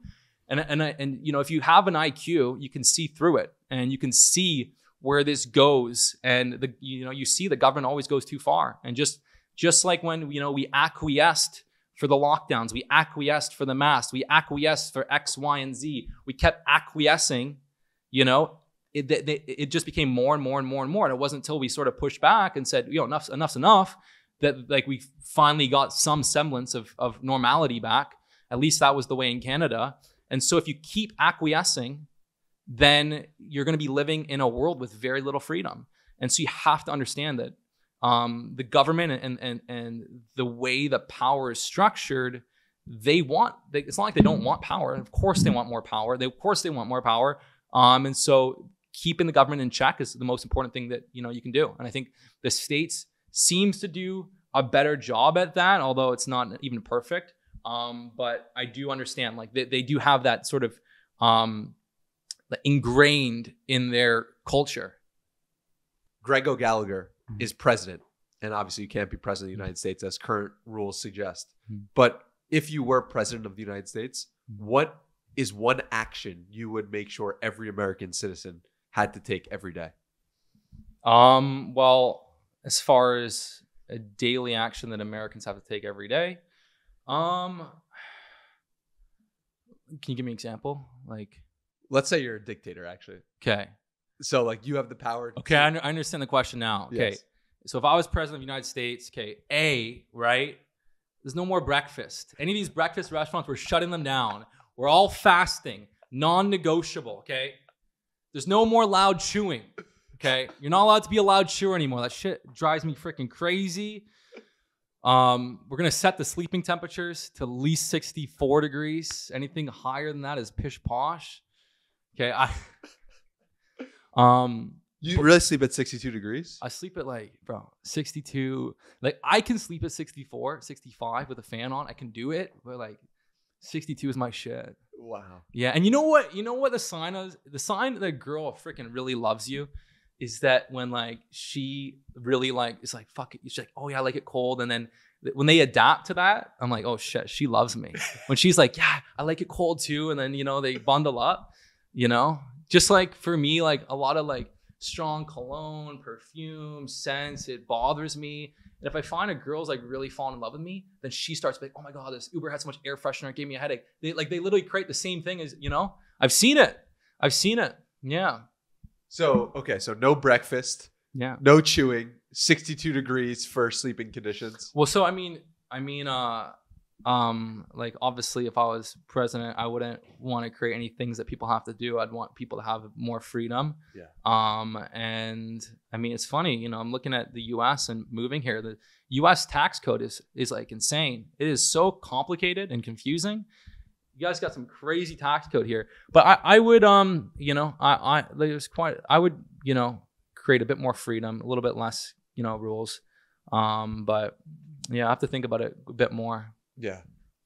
S1: and and and you know, if you have an IQ, you can see through it, and you can see where this goes. And the you know, you see the government always goes too far, and just just like when you know we acquiesced for the lockdowns, we acquiesced for the masks, we acquiesced for X, Y, and Z. We kept acquiescing, you know. It, it, just became more and more and more and more. And it wasn't until we sort of pushed back and said, you know, enough's, enough's enough that like we finally got some semblance of, of normality back. At least that was the way in Canada. And so if you keep acquiescing, then you're going to be living in a world with very little freedom. And so you have to understand that um, the government and, and, and the way the power is structured, they want, they, it's not like they don't want power. Of course they want more power. They, of course they want more power. Um, and so keeping the government in check is the most important thing that, you know, you can do. And I think the states seems to do a better job at that, although it's not even perfect. Um, but I do understand, like they, they do have that sort of um, ingrained in their culture.
S2: Greg O'Gallagher mm-hmm. is president, and obviously you can't be president of the United States as current rules suggest. Mm-hmm. But if you were president of the United States, mm-hmm. what is one action you would make sure every American citizen had to take every day?
S1: Um, well, as far as a daily action that Americans have to take every day, um, can you give me an example? Like,
S2: let's say you're a dictator, actually.
S1: Okay.
S2: So, like, you have the power.
S1: Okay, I, I understand the question now. Okay. Yes. So, if I was president of the United States, okay, A, right? There's no more breakfast. Any of these breakfast restaurants, we're shutting them down. We're all fasting, non negotiable, okay? There's no more loud chewing. Okay, you're not allowed to be a loud chewer anymore. That shit drives me freaking crazy. Um, we're gonna set the sleeping temperatures to at least 64 degrees. Anything higher than that is pish posh. Okay, I *laughs* um
S2: you really sleep at 62 degrees?
S1: I sleep at like, bro, 62. Like I can sleep at 64, 65 with a fan on. I can do it, but like 62 is my shit.
S2: Wow.
S1: Yeah, and you know what? You know what the sign is? The sign that a girl freaking really loves you is that when like she really like is like fuck it, she's like oh yeah I like it cold, and then when they adapt to that, I'm like oh shit she loves me. *laughs* when she's like yeah I like it cold too, and then you know they bundle up, you know just like for me like a lot of like strong cologne, perfume, scents, it bothers me. And if I find a girl's like really falling in love with me, then she starts like, oh my god, this Uber had so much air freshener, it gave me a headache. They like they literally create the same thing as you know. I've seen it. I've seen it. Yeah.
S2: So okay, so no breakfast,
S1: Yeah.
S2: no chewing, 62 degrees for sleeping conditions.
S1: Well, so I mean, I mean, uh, um, like obviously, if I was president, I wouldn't want to create any things that people have to do. I'd want people to have more freedom.
S2: Yeah.
S1: Um, and I mean, it's funny, you know, I'm looking at the U.S. and moving here. The U.S. tax code is is like insane. It is so complicated and confusing you guys got some crazy tax code here. But I, I would, um, you know, I, I, there's quite, I would, you know, create a bit more freedom, a little bit less, you know, rules. Um, but yeah, I have to think about it a bit more.
S2: Yeah.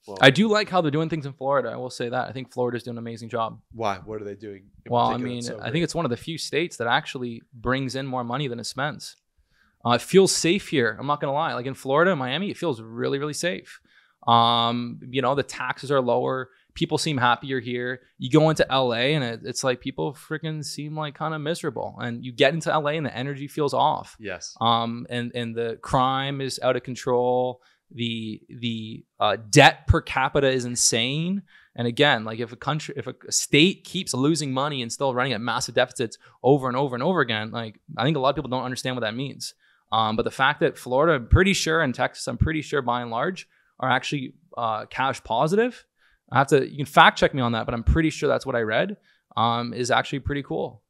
S1: Well, I do like how they're doing things in Florida. I will say that. I think Florida's doing an amazing job.
S2: Why? What are they doing?
S1: Well, I mean, so I think it's one of the few states that actually brings in more money than it spends. Uh, it feels safe here. I'm not gonna lie. Like in Florida, Miami, it feels really, really safe. Um, you know, the taxes are lower people seem happier here. You go into LA and it, it's like people freaking seem like kind of miserable. And you get into LA and the energy feels off.
S2: Yes.
S1: Um, and and the crime is out of control. The the uh, debt per capita is insane. And again, like if a country, if a state keeps losing money and still running at massive deficits over and over and over again, like I think a lot of people don't understand what that means. Um, but the fact that Florida, I'm pretty sure, and Texas, I'm pretty sure by and large, are actually uh, cash positive I have to you can fact check me on that, but I'm pretty sure that's what I read. Um, is actually pretty cool.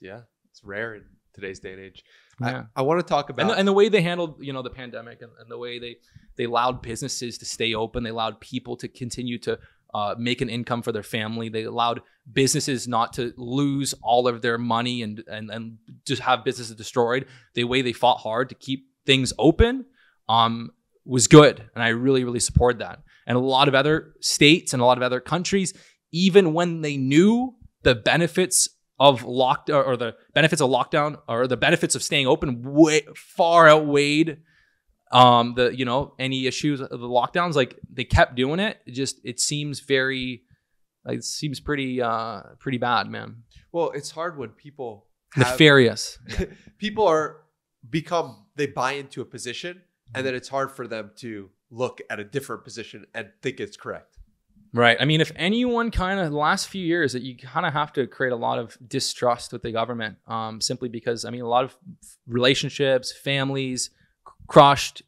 S2: Yeah. it's rare in today's day and age.
S1: Yeah.
S2: I, I want to talk about
S1: and the, and the way they handled you know the pandemic and, and the way they they allowed businesses to stay open they allowed people to continue to uh, make an income for their family they allowed businesses not to lose all of their money and and, and just have businesses destroyed the way they fought hard to keep things open um, was good and i really really support that and a lot of other states and a lot of other countries even when they knew the benefits of lockdown or the benefits of lockdown or the benefits of staying open way far outweighed um the you know any issues of the lockdowns. Like they kept doing it. It just it seems very like it seems pretty uh pretty bad man.
S2: Well, it's hard when people have,
S1: nefarious. *laughs*
S2: people are become they buy into a position and then it's hard for them to look at a different position and think it's correct.
S1: Right. I mean, if anyone kind of last few years that you kind of have to create a lot of distrust with the government, um, simply because I mean, a lot of relationships, families crushed,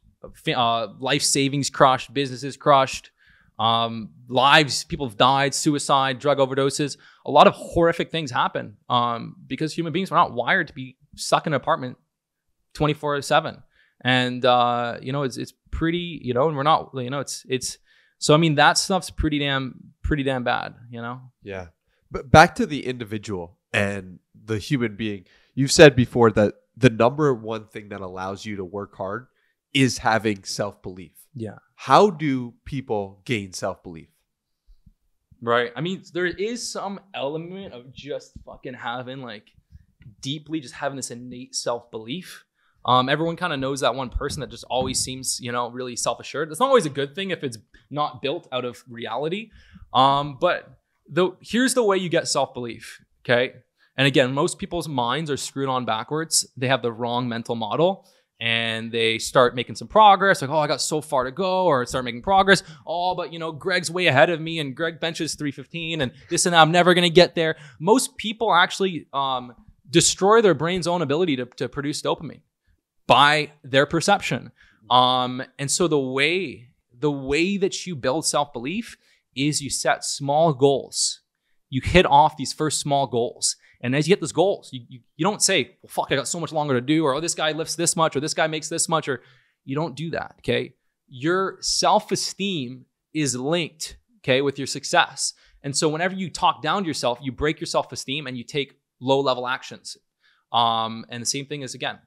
S1: uh, life savings crushed, businesses crushed, um, lives, people have died, suicide, drug overdoses. A lot of horrific things happen um, because human beings are not wired to be stuck in an apartment 24 seven. And, uh, you know, it's, it's pretty, you know, and we're not, you know, it's, it's, so I mean that stuff's pretty damn pretty damn bad, you know?
S2: Yeah. But back to the individual and the human being. You've said before that the number one thing that allows you to work hard is having self-belief.
S1: Yeah.
S2: How do people gain self-belief?
S1: Right. I mean, there is some element of just fucking having like deeply just having this innate self-belief. Um, everyone kind of knows that one person that just always seems, you know, really self-assured. It's not always a good thing if it's not built out of reality. Um, but the here's the way you get self-belief. Okay. And again, most people's minds are screwed on backwards. They have the wrong mental model and they start making some progress. Like, oh, I got so far to go, or start making progress. Oh, but you know, Greg's way ahead of me, and Greg benches 315, and this and that. I'm never gonna get there. Most people actually um, destroy their brain's own ability to, to produce dopamine by their perception. Um, and so the way the way that you build self belief is you set small goals. You hit off these first small goals. And as you get those goals, you, you, you don't say, well, fuck, I got so much longer to do, or oh, this guy lifts this much, or this guy makes this much, or you don't do that. Okay. Your self esteem is linked, okay, with your success. And so whenever you talk down to yourself, you break your self esteem and you take low level actions. Um, and the same thing is again,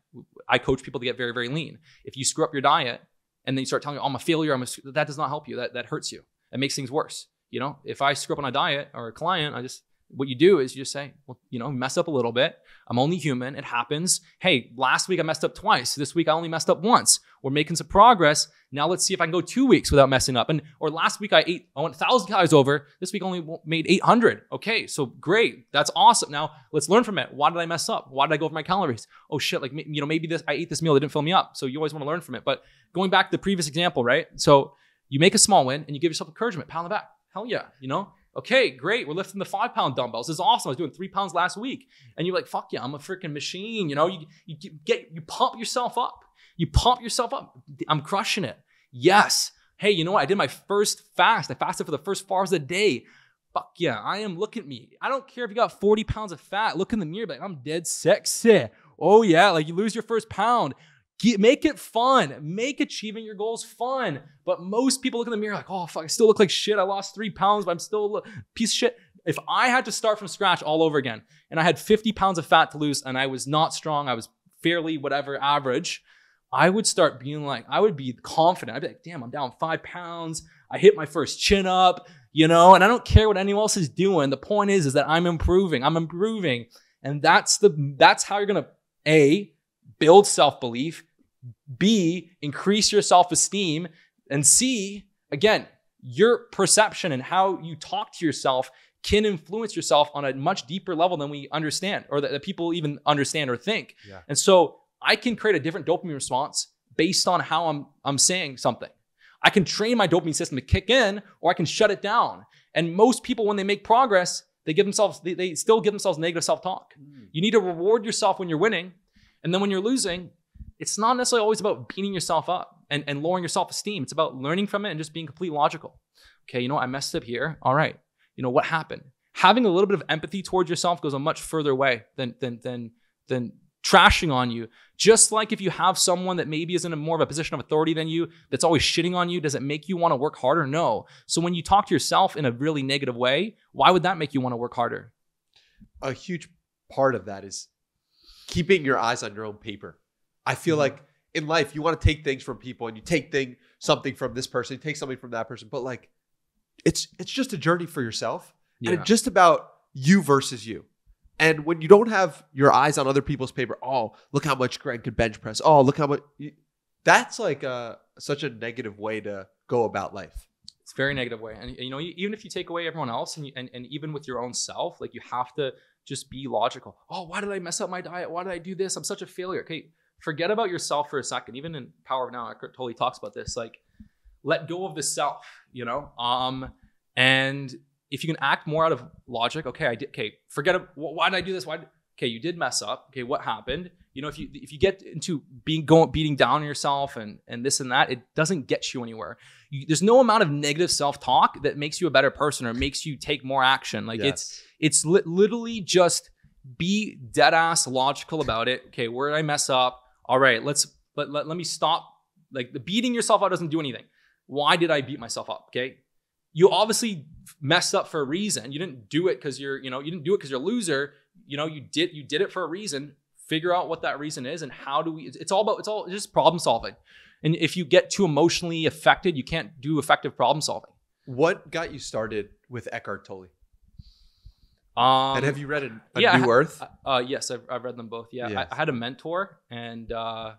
S1: I coach people to get very, very lean. If you screw up your diet and then you start telling oh, I'm a failure, I'm a, that does not help you. That, that hurts you. It makes things worse. You know, if I screw up on a diet or a client, I just, what you do is you just say, well, you know, mess up a little bit. I'm only human. It happens. Hey, last week I messed up twice. This week I only messed up once. We're making some progress. Now let's see if I can go two weeks without messing up. And or last week I ate, I went thousand calories over. This week only made 800. Okay, so great. That's awesome. Now let's learn from it. Why did I mess up? Why did I go over my calories? Oh shit, like you know maybe this I ate this meal that didn't fill me up. So you always want to learn from it. But going back to the previous example, right? So you make a small win and you give yourself encouragement, pound the back. Hell yeah, you know. Okay, great. We're lifting the five pound dumbbells. This is awesome. I was doing three pounds last week. And you're like, fuck yeah, I'm a freaking machine. You know, you, you get, you pump yourself up. You pump yourself up. I'm crushing it. Yes. Hey, you know what? I did my first fast. I fasted for the first four hours a day. Fuck yeah, I am. Look at me. I don't care if you got 40 pounds of fat. Look in the mirror, like, I'm dead sexy. Oh yeah, like you lose your first pound. Get, make it fun. Make achieving your goals fun. But most people look in the mirror like, oh, fuck, I still look like shit. I lost three pounds, but I'm still a piece of shit. If I had to start from scratch all over again and I had 50 pounds of fat to lose and I was not strong, I was fairly whatever average, I would start being like, I would be confident. I'd be like, damn, I'm down five pounds. I hit my first chin up, you know, and I don't care what anyone else is doing. The point is, is that I'm improving. I'm improving. And that's the that's how you're gonna A, build self-belief, B, increase your self-esteem, and C, again, your perception and how you talk to yourself can influence yourself on a much deeper level than we understand or that, that people even understand or think. Yeah. And so I can create a different dopamine response based on how I'm I'm saying something. I can train my dopamine system to kick in or I can shut it down. And most people, when they make progress, they give themselves, they, they still give themselves negative self-talk. Mm. You need to reward yourself when you're winning. And then when you're losing, it's not necessarily always about beating yourself up and, and lowering your self-esteem. It's about learning from it and just being completely logical. Okay, you know, I messed up here. All right. You know, what happened? Having a little bit of empathy towards yourself goes a much further way than than than than trashing on you. Just like if you have someone that maybe is in a more of a position of authority than you that's always shitting on you, does it make you want to work harder? No. So when you talk to yourself in a really negative way, why would that make you want to work harder?
S2: A huge part of that is keeping your eyes on your own paper. I feel
S1: Mhm.
S2: like in life you want to take things from people and you take thing something from this person, you take something from that person, but like it's it's just a journey for yourself. And
S1: Yeah.
S2: it's just about you versus you. And when you don't have your eyes on other people's paper, oh, look how much Greg could bench press. Oh, look how much. you- That's like a, such a negative way to go about life.
S1: It's a very negative way. And you know, even if you take away everyone else and, you, and and even with your own self, like you have to just be logical. Oh, why did I mess up my diet? Why did I do this? I'm such a failure. Okay, forget about yourself for a second. Even in Power of Now, Eckhart Tolle talks about this. Like, let go of the self. You know, um, and if you can act more out of logic, okay, I did. Okay, forget. Why did I do this? Why? Okay, you did mess up. Okay, what happened? You know, if you if you get into being going beating down yourself and and this and that, it doesn't get you anywhere. You, there's no amount of negative self talk that makes you a better person or makes you take more action. Like it's it's li- literally just be dead ass logical about it. Okay, where did I mess up? All right, let's let, let, let me stop. Like the beating yourself up doesn't do anything. Why did I beat myself up? Okay. You obviously messed up for a reason. You didn't do it because you're, you know, you didn't do it because you're a loser. You know, you did you did it for a reason. Figure out what that reason is and how do we it's all about it's all just problem solving. And if you get too emotionally affected, you can't do effective problem solving.
S2: what got you started with Eckhart Tolle?
S1: Um
S2: and have you read a, a
S1: yeah,
S2: New Earth?
S1: Uh, yes, I've, I've read them both. Yeah,
S2: Yes.
S1: I, I had a mentor, and uh,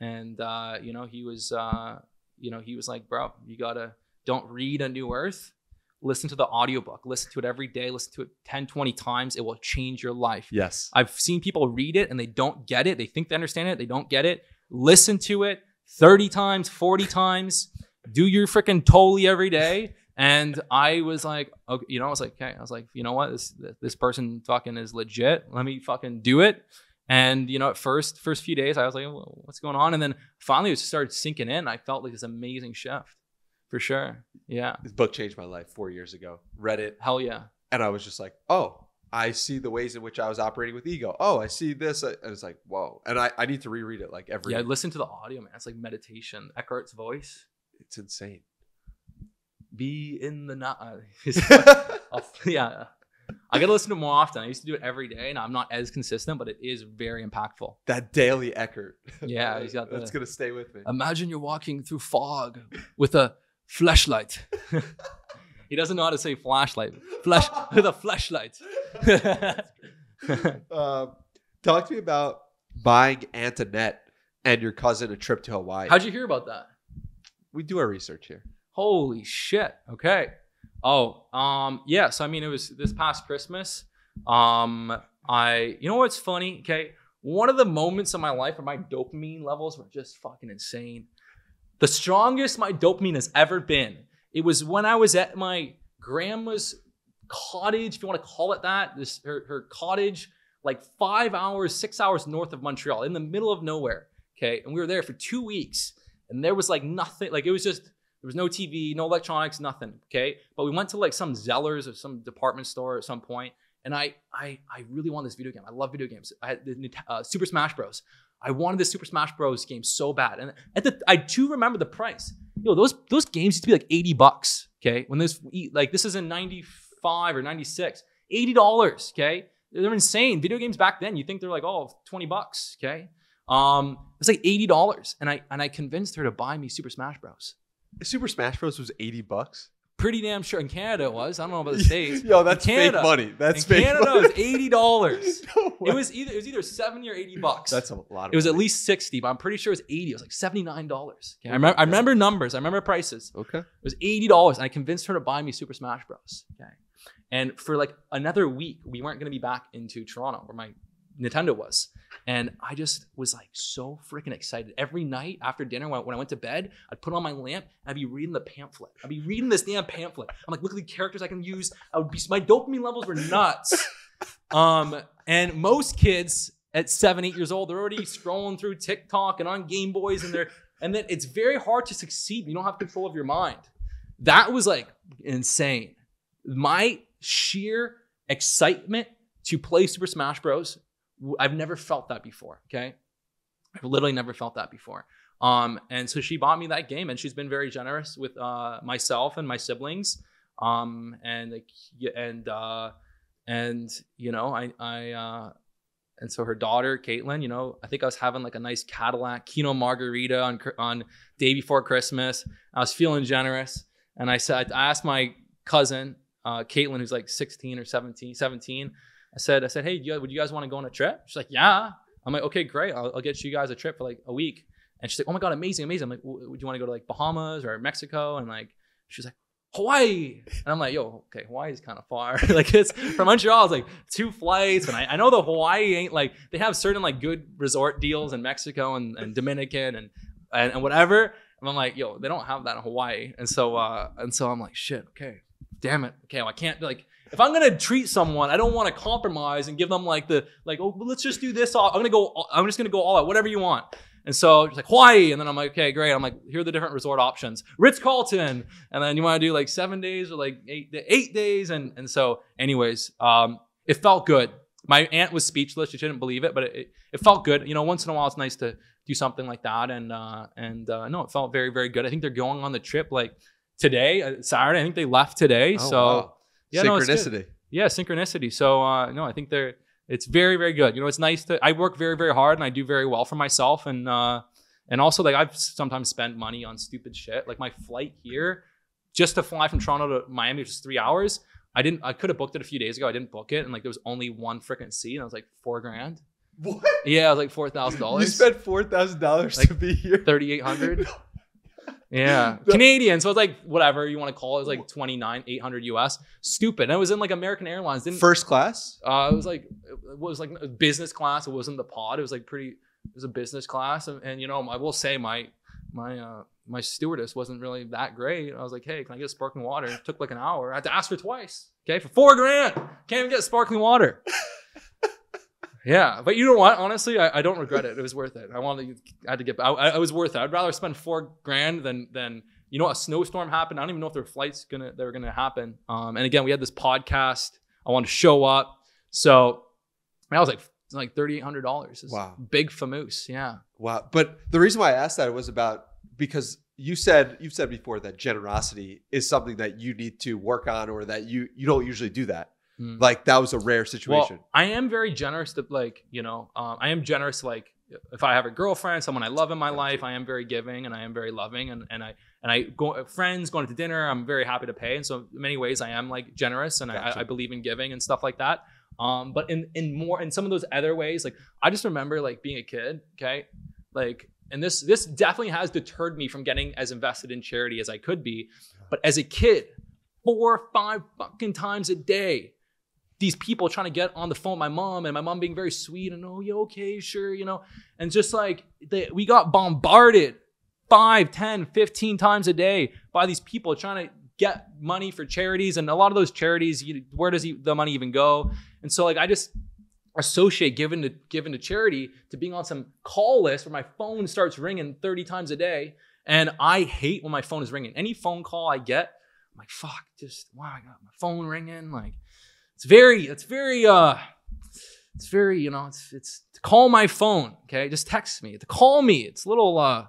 S1: and uh, you know he was, uh, you know he was like, bro, you gotta don't read a New Earth. Listen to the audiobook. Listen to it every day. Listen to it 10, 20 times. It will change your life.
S2: yes.
S1: I've seen people read it and they don't get it. They think they understand it. They don't get it. Listen to it 30 times, 40 times. Do your freaking Tolle every day. And I was like, okay, you know, I was like, okay, I was like, you know what, this this person fucking is legit. Let me fucking do it. And you know, at first, first few days, I was like, well, what's going on? And then finally, it started sinking in. I felt like this amazing shift, for sure. Yeah,
S2: This book changed my life four years ago. Read it,
S1: hell yeah.
S2: and I was just like, oh, I see the ways in which I was operating with ego. Oh, I see this. And it's like, whoa. And I, I need to reread it like every.
S1: Yeah, listen to the audio, man. It's like meditation. Eckhart's voice.
S2: It's insane.
S1: Be in the night. *laughs* *laughs* I'll- yeah. I gotta listen to more often. I used to do it every day, and I'm not as consistent, but it is very impactful.
S2: that daily Eckhart.
S1: Yeah, he's got *laughs*
S2: That's gonna stay with me.
S1: Imagine you're walking through fog with a flashlight. he doesn't know how to say flashlight. Flash with a flashlight.
S2: Um, talk to me about buying Antoinette and your cousin a trip to Hawaii.
S1: How'd you hear about that?
S2: we do our research here.
S1: Holy shit. Okay. Oh, um, yeah. So I mean, it was this past Christmas. Um, I, you know what's funny? Okay, one of the moments of my life where my dopamine levels were just fucking insane. The strongest my dopamine has ever been. It was when I was at my grandma's cottage, if you want to call it that. This her, her cottage, like five hours, six hours north of Montreal, in the middle of nowhere. Okay, and we were there for two weeks, and there was like nothing. Like it was just there was no TV, no electronics, nothing. Okay, but we went to like some Zellers or some department store at some point, and I I I really want this video game. I love video games. I had the uh, Super Smash Bros. I wanted this Super Smash Bros. game so bad, and at the I do remember the price. Yo, those those games used to be like eighty bucks. Okay, when this like this is in ninety five or ninety six, eighty dollars. Okay, they're insane. Video games back then, you think they're like oh 20 bucks. Okay, um, it's like eighty dollars, and I and I convinced her to buy me Super Smash Bros.
S2: Super Smash Bros was eighty bucks.
S1: Pretty damn sure in Canada it was. I don't know about the *laughs* states.
S2: Yo, that's
S1: In Canada-
S2: fake money. That's
S1: in
S2: fake
S1: Canada
S2: money.
S1: it was eighty *laughs* dollars.
S2: No.
S1: It was either it was either seventy or eighty bucks.
S2: That's a lot of.
S1: it was at least sixty, but I'm pretty sure it was eighty. It was like seventy nine dollars. Okay, I remember. I remember numbers. I remember prices.
S2: okay.
S1: It was eighty dollars, and I convinced her to buy me Super Smash Bros. Okay, and for like another week, we weren't going to be back into Toronto where my Nintendo was, and I just was like so freaking excited. Every night after dinner, when, when I went to bed, I'd put on my lamp. And I'd be reading the pamphlet. I'd be reading this damn pamphlet. I'm like, look at the characters I can use. I would be my dopamine levels were nuts. *laughs* Um, and most kids at seven, eight years old, they're already scrolling through TikTok and on Game Boys, and they're and then it's very hard to succeed. You don't have control of your mind. That was like insane. My sheer excitement to play Super Smash Bros. I've never felt that before. Okay, I've literally never felt that before. Um, and so she bought me that game, and she's been very generous with uh, myself and my siblings. Um, and like, and uh, and you know, I I uh, and so her daughter Caitlin, you know, I think I was having like a nice Cadillac Kino Margarita on on day before Christmas. I was feeling generous, and I said I asked my cousin uh, Caitlin, who's like 16 or 17, 17. I said I said, hey, you- would you guys want to go on a trip? She's like, yeah. I'm like, okay, great. I'll, I'll get you guys a trip for like a week. And she's like, oh my god, amazing, amazing. I'm like, would you want to go to like Bahamas or Mexico? And like, she's like, Hawaii. And I'm like, yo, okay, Hawaii is kind of far. *laughs* like it's from Montreal, it's like two flights. And I, I know the Hawaii ain't like they have certain like good resort deals in Mexico and, and Dominican and, and and whatever. And I'm like, yo, they don't have that in Hawaii. And so uh and so I'm like, shit, okay, damn it. Okay, well, I can't like if I'm gonna treat someone, I don't want to compromise and give them like the like, oh, well, let's just do this. All. I'm gonna go. I'm just gonna go all out, whatever you want. And so she's like Hawaii, and then I'm like, okay, great. I'm like, here are the different resort options: Ritz Carlton, and then you want to do like seven days or like eight eight days, and and so, anyways, um, it felt good. My aunt was speechless; she didn't believe it, but it, it, it felt good. You know, once in a while, it's nice to do something like that, and uh, and uh, no, it felt very very good. I think they're going on the trip like today, uh, Saturday. I think they left today,
S2: Oh,
S1: so.
S2: wow.
S1: Yeah, no,
S2: synchronicity.
S1: Yeah, synchronicity. So uh, no, I think they're it's very very good. You know, it's nice to I work very very hard and I do very well for myself and uh, and also like I've sometimes spent money on stupid shit. Like my flight here, just to fly from Toronto to Miami, which is three hours. I didn't. I could have booked it a few days ago. I didn't book it, and like there was only one freaking seat, and I was like four grand.
S2: What?
S1: Yeah, it was like four thousand dollars.
S2: You spent four thousand dollars
S1: Like
S2: to be here.
S1: thirty eight hundred. *laughs* Yeah, *laughs* Canadian. So it's like whatever you want to call it. It was like twenty nine eight hundred US. Stupid. And it was in like American Airlines. Didn't
S2: First class.
S1: Uh, it was like it was like business class. It wasn't the pod. It was like pretty. It was a business class, and, and you know I will say my my uh my stewardess wasn't really that great. I was like, hey, can I get sparkling water? It took like an hour. I had to ask her twice. Okay, for four grand, can't even get sparkling water. Yeah, but you know what? Honestly, I, I don't regret it. It was worth it. I wanted, to, I had to get. I, I was worth it. I'd rather spend four grand than than you know a snowstorm happened. I don't even know if their flights gonna they were gonna happen. Um, and again, we had this podcast. I wanted to show up, so I was like like thirty eight hundred dollars.
S2: Wow.
S1: big famoose. Yeah,
S2: Wow. But the reason why I asked that was about because you said you've said before that generosity is something that you need to work on or that you you don't usually do that.
S1: Mm.
S2: Like that was a rare situation.
S1: Well, I am very generous to like, you know, um, I am generous like if I have a girlfriend, someone I love in my life, I am very giving and I am very loving and, and I and I go friends going to dinner, I'm very happy to pay. And so in many ways I am like generous and
S2: Gotcha.
S1: I, I believe in giving and stuff like that. Um, but in in more in some of those other ways, like I just remember like being a kid, okay? Like and this this definitely has deterred me from getting as invested in charity as I could be. But as a kid, four, five fucking times a day, these people trying to get on the phone my mom and my mom being very sweet and oh yeah okay? Sure you know? And just like they, we got bombarded 5 10 15 times a day by these people trying to get money for charities. And a lot of those charities you, where does the money even go? And so like i just associate giving to giving to charity to being on some call list where my phone starts ringing 30 times a day. And i hate when my phone is ringing. Any phone call i get i'm like fuck just wow i got my phone ringing like it's very it's very uh it's very you know it's it's call my phone okay just text me to call me it's a little uh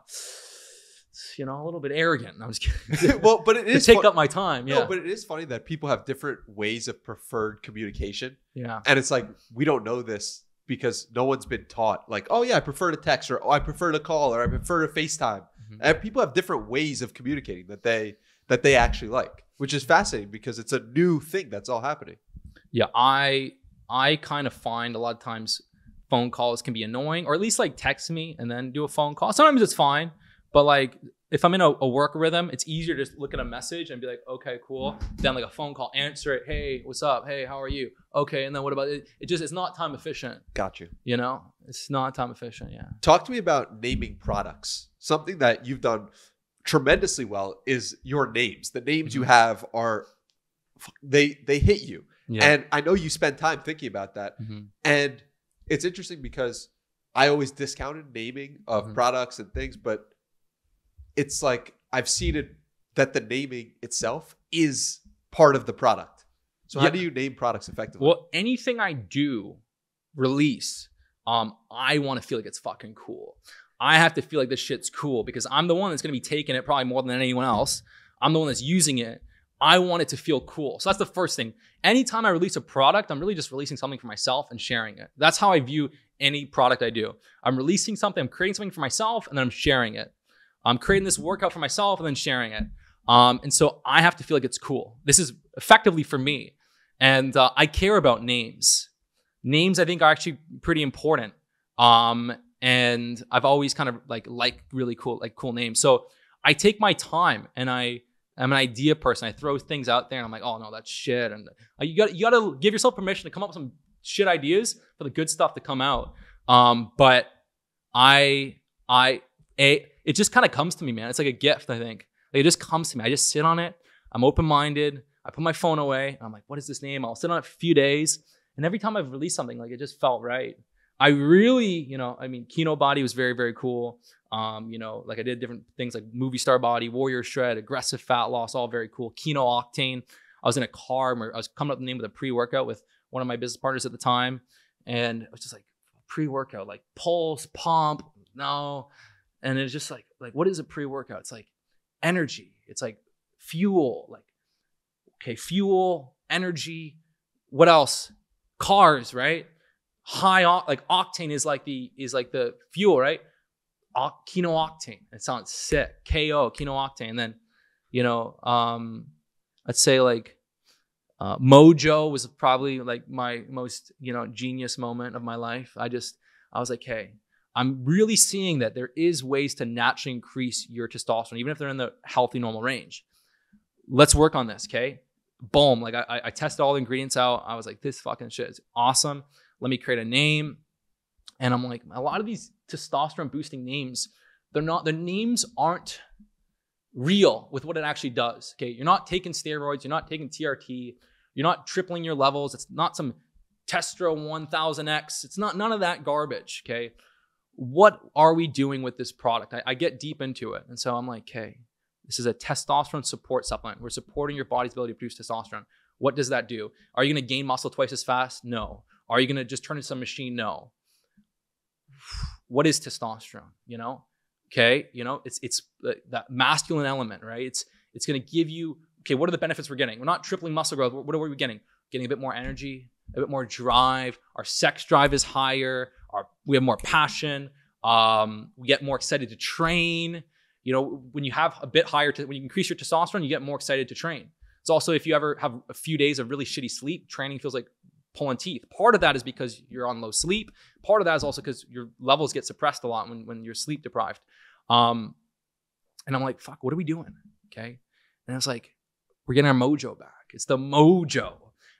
S1: you know a little bit arrogant i'm just kidding *laughs*
S2: well, but it
S1: to take up my time yeah
S2: No, but it is funny that people have different ways of preferred communication.
S1: yeah
S2: And it's like we don't know this because no one's been taught like, oh yeah, I prefer to text or oh, I prefer to call or I prefer to FaceTime.
S1: Mhm.
S2: And people have different ways of communicating that they that they actually like, which is fascinating because it's a new thing that's all happening.
S1: Yeah i i kind of find a lot of times phone calls can be annoying or at least like text me and then do a phone call sometimes it's fine but like if i'm in a, a work rhythm it's easier to just look at a message and be like okay cool then like a phone call answer it hey what's up hey how are you okay and then what about it it just it's not time efficient
S2: Got you.
S1: you know it's not time efficient yeah
S2: Talk to me about naming products. Something that you've done tremendously well is your names. The names you
S1: Mhm.
S2: have are they they hit you.
S1: Yeah
S2: And I know you spend time thinking about that.
S1: Mhm.
S2: And it's interesting because I always discounted naming of
S1: Mhm.
S2: products and things, but it's like I've seen it that the naming itself is part of the product. So how do you name products effectively?
S1: Well, anything I do, release, um, I want to feel like it's fucking cool. I have to feel like this shit's cool because I'm the one that's gonna be taking it probably more than anyone else. I'm the one that's using it. I want it to feel cool. So that's the first thing. Anytime I release a product, I'm really just releasing something for myself and sharing it. That's how I view any product I do. I'm releasing something, I'm creating something for myself, and then I'm sharing it. I'm creating this workout for myself and then sharing it. Um, and so I have to feel like it's cool. This is effectively for me. And uh, I care about names. Names, I think, are actually pretty important. Um, and I've always kind of like like really cool like cool names. So I take my time and I I'm an idea person. I throw things out there and I'm like, oh no, that's shit. And uh, you got you got to give yourself permission to come up with some shit ideas for the good stuff to come out. Um, but I I a it just kind of comes to me, man. It's like a gift. I think like, it just comes to me. I just sit on it. I'm open minded. I put my phone away. I'm like, what is this name? I'll sit on it a few days. And every time I've released something, like it just felt right. I really, you know, I mean, Kinobody was very, very cool. Um, you know, like I did different things like Movie Star Body, Warrior Shred, Aggressive Fat Loss, all very cool. Kino Octane. I was in a car I was coming up with the name of the pre-workout with one of my business partners at the time, and it was just like pre-workout, like pulse, pump, no, and it's just like, like what is a pre-workout? It's like energy. It's like fuel. Like, okay, fuel, energy. What else? Cars, right? High like octane is like the is like the fuel, right? kino octane. It sounds sick. KO, kino octane. And then, you know, um, let's say like uh, Mojo was probably like my most, you know, genius moment of my life. I just, I was like, hey, I'm really seeing that there is ways to naturally increase your testosterone, even if they're in the healthy, normal range. Let's work on this, okay? Boom. Like I, I tested all the ingredients out. I was like, this fucking shit is awesome. Let me create a name. And I'm like, a lot of these testosterone boosting names, they're not, the names aren't real with what it actually does. Okay. You're not taking steroids, you're not taking TRT, you're not tripling your levels. It's not some Testro 1000X. It's not none of that garbage. Okay. What are we doing with this product? I, I get deep into it. And so I'm like, okay, this is a testosterone support supplement. We're supporting your body's ability to produce testosterone. What does that do? Are you going to gain muscle twice as fast? No. Are you going to just turn into some machine? No what is testosterone? You know, okay, you know, it's it's that masculine element, right? It's it's going to give you okay. What are the benefits we're getting? We're not tripling muscle growth. What are we getting? Getting a bit more energy, a bit more drive. Our sex drive is higher. Our we have more passion. Um, we get more excited to train. You know, when you have a bit higher, when you increase your testosterone, you get more excited to train. It's also if you ever have a few days of really shitty sleep, training feels like pulling teeth. Part of that is because you're on low sleep. Part of that is also because your levels get suppressed a lot when, when you're sleep deprived. Um, and I'm like, fuck, what are we doing? Okay. And I was like, we're getting our mojo back. It's the mojo.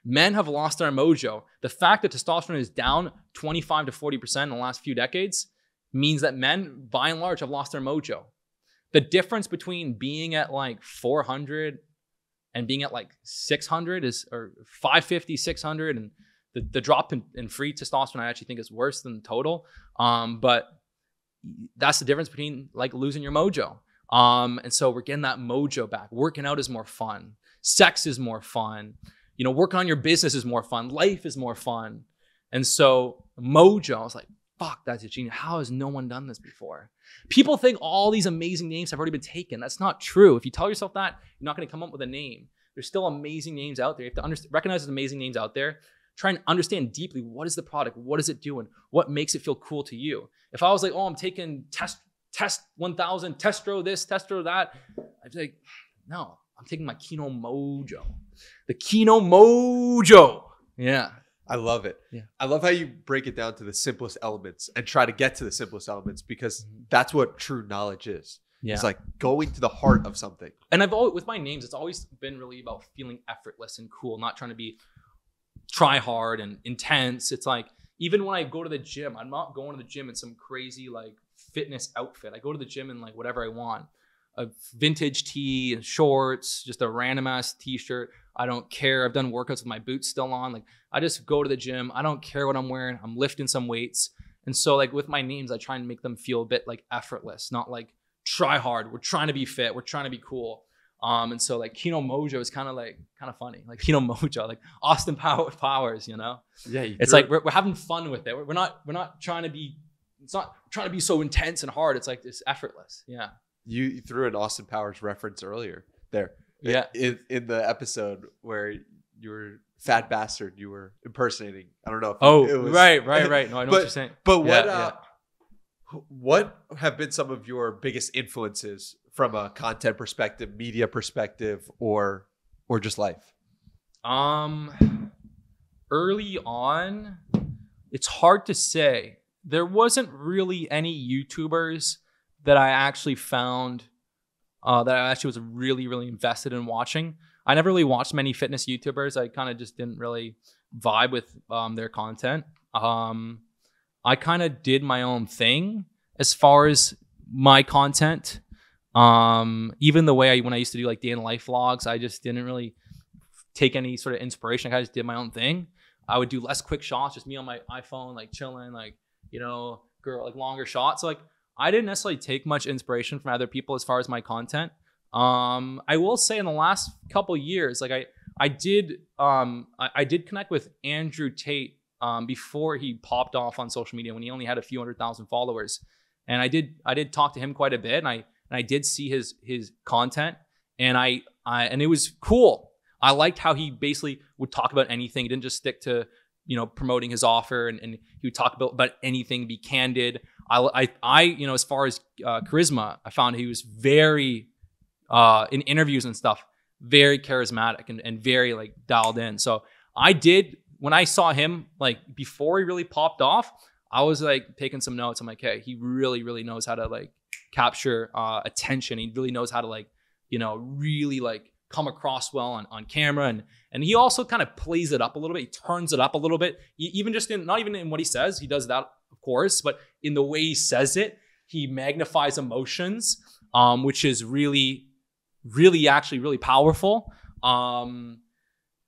S1: Men have lost their mojo. The fact that testosterone is down 25 to 40% in the last few decades means that men, by and large, have lost their mojo. The difference between being at like 400 and being at like 600 is or 550 600 and the, the drop in, in free testosterone i actually think is worse than the total. Um, but that's the difference between like losing your mojo. Um, and so we're getting that mojo back. Working out is more fun. Sex is more fun. You know working on your business is more fun. Life is more fun. And so mojo i was like fuck, that's a genius. How has no one done this before? People think all these amazing names have already been taken. That's not true. If you tell yourself that, you're not going to come up with a name. There's still amazing names out there. You have to recognize there's amazing names out there. Try and understand deeply what is the product, what is it doing, what makes it feel cool to you. If I was like, oh, I'm taking test test 1000, testro this, testro that, I'd be like, no, I'm taking my Kino Mojo, the Kino Mojo. Yeah,
S2: I love it.
S1: Yeah.
S2: I love how you break it down to the simplest elements and try to get to the simplest elements because mm-hmm. that's what true knowledge is. Yeah. It's like going to the heart of something.
S1: And I've always with my names, it's always been really about feeling effortless and cool, not trying to be try hard and intense. It's like even when I go to the gym, I'm not going to the gym in some crazy like fitness outfit. I go to the gym in like whatever I want. A vintage tee and shorts, just a random ass t-shirt. I don't care. I've done workouts with my boots still on. Like I just go to the gym. I don't care what I'm wearing. I'm lifting some weights. And so like with my names, I try and make them feel a bit like effortless, not like try hard. We're trying to be fit. We're trying to be cool. Um, and so like Kino Mojo is kind of like kind of funny, like *laughs* Kino Mojo, like Austin Power Powers, you know.
S2: Yeah, you
S1: It's like we're, we're having fun with it. We're, not we're not trying to be. It's not trying to be so intense and hard. It's like it's effortless. Yeah.
S2: you, you threw an Austin Powers reference earlier there.
S1: Yeah.
S2: In in the episode where you were fat bastard, you were impersonating. I don't know. If
S1: Oh,
S2: it was-
S1: right, right, *laughs* right. No, I know
S2: But-
S1: what you're saying.
S2: But what
S1: Yeah,
S2: uh, what have been some of your biggest influences from a content perspective, media perspective, or or just life?
S1: Um, early on, it's hard to say. There wasn't really any YouTubers that I actually found uh, that I actually was really, really invested in watching. I never really watched many fitness YouTubers. I kind of just didn't really vibe with um, their content. Um, I kind of did my own thing as far as my content. Um, even the way I when I used to do like day in life vlogs, I just didn't really take any sort of inspiration. I just did my own thing. I would do less quick shots, just me on my iPhone, like chilling, like you know, girl, like longer shots. So like I didn't necessarily take much inspiration from other people as far as my content. Um, I will say in the last couple years, like I I did um I, I did connect with Andrew Tate um before he popped off on social media when he only had a few hundred thousand followers. And I did I did talk to him quite a bit and I and I did see his his content and I I and it was cool. I liked how he basically would talk about anything. He didn't just stick to, you know, promoting his offer and, and he would talk about, about anything, be candid. I, I, I, you know, as far as uh, charisma, I found he was very, uh, in interviews and stuff, very charismatic and, and very like dialed in. So I did, when I saw him, like before he really popped off, I was like taking some notes. I'm like, hey, he really, really knows how to like capture uh, attention. He really knows how to like, you know, really like come across well on, on camera and and he also kind of plays it up a little bit he turns it up a little bit E- even just in not even in what he says he does that of course but in the way he says it he magnifies emotions um, which is really really actually really powerful um,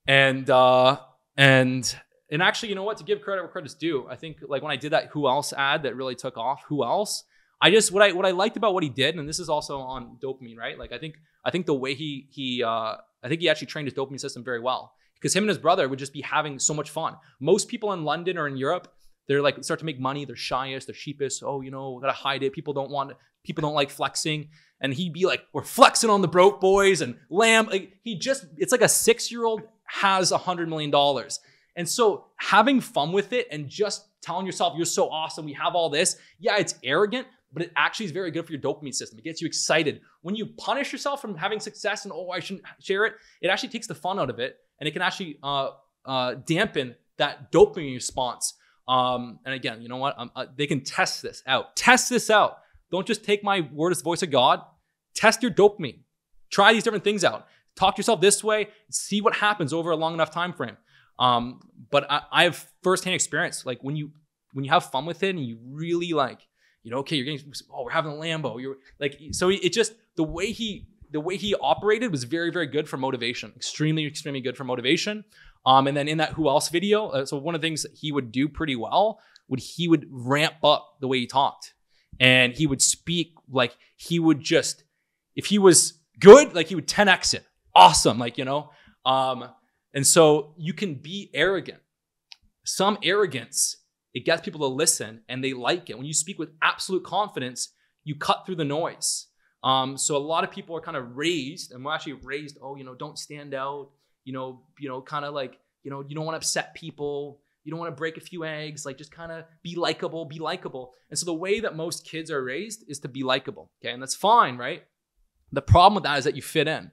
S1: and uh, and and actually you know what to give credit where credit's due i think like when i did that who else ad that really took off who else I just what I what I liked about what he did, and this is also on dopamine, right? Like I think I think the way he he uh, I think he actually trained his dopamine system very well because him and his brother would just be having so much fun. Most people in London or in Europe, they're like start to make money, they're shyest, they're sheepish. Oh, you know, gotta hide it. People don't want people don't like flexing, and he'd be like, "We're flexing on the broke boys and lamb." Like he just it's like a six year old has a hundred million dollars. And so having fun with it and just telling yourself you're so awesome, we have all this. Yeah, it's arrogant, but it actually is very good for your dopamine system. It gets you excited. When you punish yourself from having success and oh, I shouldn't share it, it actually takes the fun out of it, and it can actually uh, uh, dampen that dopamine response. Um, and again, you know what? Uh, they can test this out. Test this out. Don't just take my word as voice of God. Test your dopamine. Try these different things out. Talk to yourself this way. See what happens over a long enough time frame. Um, but I, I have firsthand experience. Like when you when you have fun with it and you really like you know, okay, you're getting, oh, we're having a Lambo. You're like, so it just, the way he, the way he operated was very, very good for motivation. Extremely, extremely good for motivation. Um, and then in that who else video, uh, so one of the things he would do pretty well would he would ramp up the way he talked, and he would speak like he would just, if he was good, like he would 10x it, awesome, like you know. Um, and so you can be arrogant. Some arrogance it gets people to listen and they like it. When you speak with absolute confidence, you cut through the noise. Um, so a lot of people are kind of raised, and we're actually raised. Oh, you know, don't stand out. You know, you know, kind of like you know, you don't want to upset people. You don't want to break a few eggs. Like just kind of be likable, be likable. And so the way that most kids are raised is to be likable. Okay, and that's fine, right? The problem with that is that you fit in,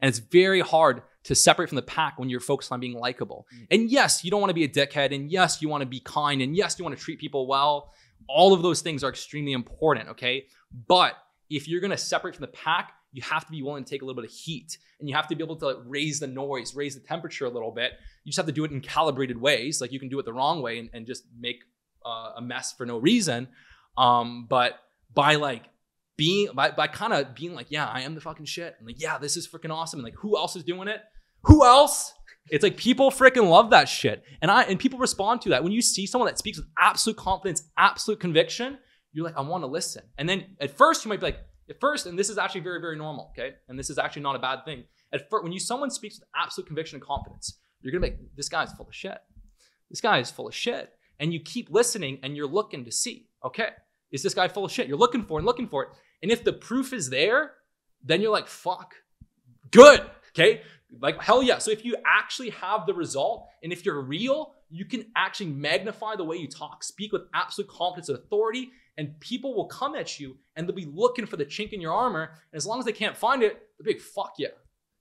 S1: and it's very hard to separate from the pack when you're focused on being likable. Mm. And yes, you don't want to be a dickhead. And yes, you want to be kind. And yes, you want to treat people well. All of those things are extremely important, okay? But if you're going to separate from the pack, you have to be willing to take a little bit of heat and you have to be able to raise the noise, raise the temperature a little bit. You just have to do it in calibrated ways. Like you can do it the wrong way and, and just make uh, a mess for no reason. Um, but by like being by, by kind of being like, yeah, I am the fucking shit. And like, yeah, this is freaking awesome. And like, who else is doing it? Who else? It's like people freaking love that shit. And I and people respond to that. When you see someone that speaks with absolute confidence, absolute conviction, you're like, I want to listen. And then at first you might be like, At first, and this is actually very, very normal, okay? And this is actually not a bad thing. At first, when you someone speaks with absolute conviction and confidence, you're gonna make this guy's full of shit. This guy is full of shit. And you keep listening and you're looking to see, okay, is this guy full of shit? You're looking for and looking for it. And if the proof is there, then you're like, fuck, good, okay? Like, hell yeah. So if you actually have the result and if you're real, you can actually magnify the way you talk, speak with absolute confidence and authority, and people will come at you and they'll be looking for the chink in your armor. And as long as they can't find it, they'll be like, fuck yeah,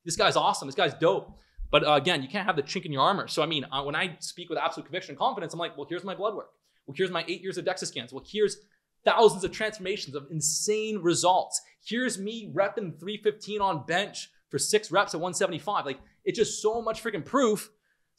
S1: this guy's awesome, this guy's dope. But uh, again, you can't have the chink in your armor. So I mean, uh, when I speak with absolute conviction and confidence, I'm like, well, here's my blood work. Well, here's my eight years of DEXA scans. Well, here's thousands of transformations of insane results. Here's me repping 315 on bench for six reps at 175. Like it's just so much freaking proof.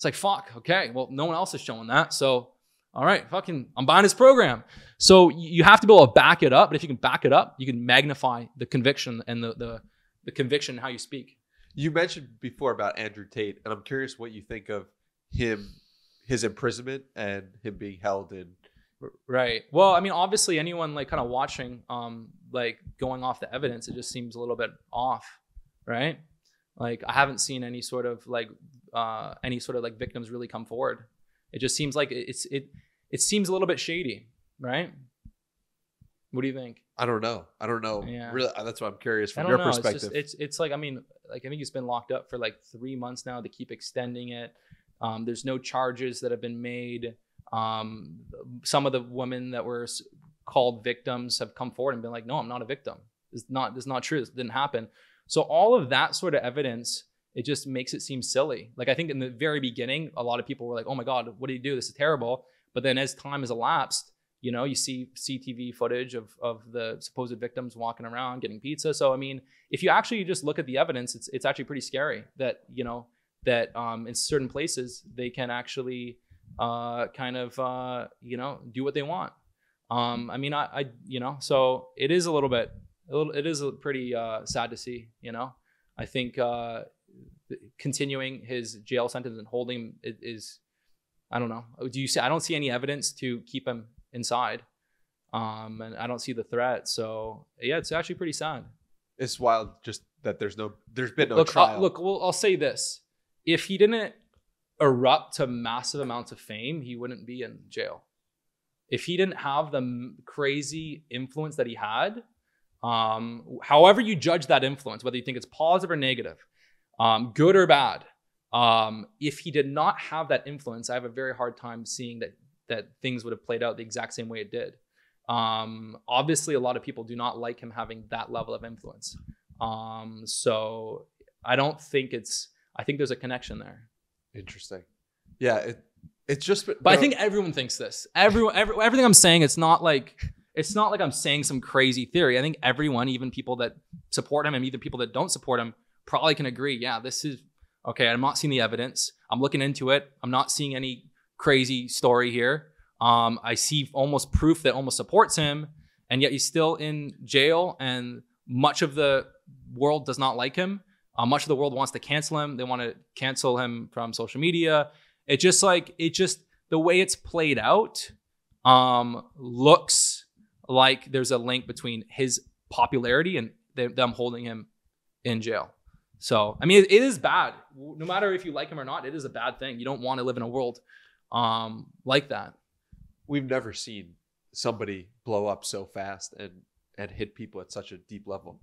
S1: It's like, fuck, okay, well, no one else is showing that. So, all right, fucking, I'm buying this program. So you have to be able to back it up. But if you can back it up, you can magnify the conviction and the, the, the conviction how you speak.
S2: You mentioned before about Andrew Tate, and I'm curious what you think of him, his imprisonment, and him being held in.
S1: Right. Well, I mean, obviously, anyone like kind of watching, um, like going off the evidence, it just seems a little bit off, right? Like I haven't seen any sort of like uh, any sort of like victims really come forward. It just seems like it's it it seems a little bit shady, right? What do you think?
S2: I don't know. I don't know.
S1: Yeah.
S2: Really, that's what I'm curious from your
S1: know.
S2: perspective.
S1: It's, just, it's it's like I mean, like I think he's been locked up for like three months now. They keep extending it. Um, there's no charges that have been made. Um, some of the women that were called victims have come forward and been like, "No, I'm not a victim. It's not. It's not true. This didn't happen." So all of that sort of evidence, it just makes it seem silly. Like I think in the very beginning, a lot of people were like, "Oh my God, what did he do? This is terrible." But then as time has elapsed, you know, you see CTV footage of of the supposed victims walking around getting pizza. So I mean, if you actually just look at the evidence, it's it's actually pretty scary that you know that um, in certain places they can actually uh, kind of uh, you know do what they want. Um, I mean, I, I you know, so it is a little bit, a little, it is pretty uh, sad to see. You know, I think uh, continuing his jail sentence and holding him is, I don't know. Do you see? I don't see any evidence to keep him inside, um, and I don't see the threat. So yeah, it's actually pretty sad.
S2: It's wild just that there's no, there's been no
S1: look,
S2: trial.
S1: I'll, look. Well, I'll say this: if he didn't erupt to massive amounts of fame, he wouldn't be in jail. If he didn't have the m- crazy influence that he had, um, however you judge that influence, whether you think it's positive or negative, um, good or bad, um, if he did not have that influence, I have a very hard time seeing that that things would have played out the exact same way it did. Um, obviously, a lot of people do not like him having that level of influence. Um, so I don't think it's. I think there's a connection there.
S2: Interesting. Yeah, it, it's just.
S1: But I think everyone thinks this. Everyone, every, everything I'm saying, it's not like it's not like I'm saying some crazy theory. I think everyone, even people that support him and even people that don't support him, probably can agree. Yeah, this is okay. I'm not seeing the evidence. I'm looking into it. I'm not seeing any crazy story here. Um, I see almost proof that almost supports him, and yet he's still in jail, and much of the world does not like him. Uh, much of the world wants to cancel him. They want to cancel him from social media. It just like it just the way it's played out um, looks like there's a link between his popularity and them them holding him in jail. So I mean, it, it is bad. No matter if you like him or not, it is a bad thing. You don't want to live in a world um, like that.
S2: we've never seen somebody blow up so fast and and hit people at such a deep level.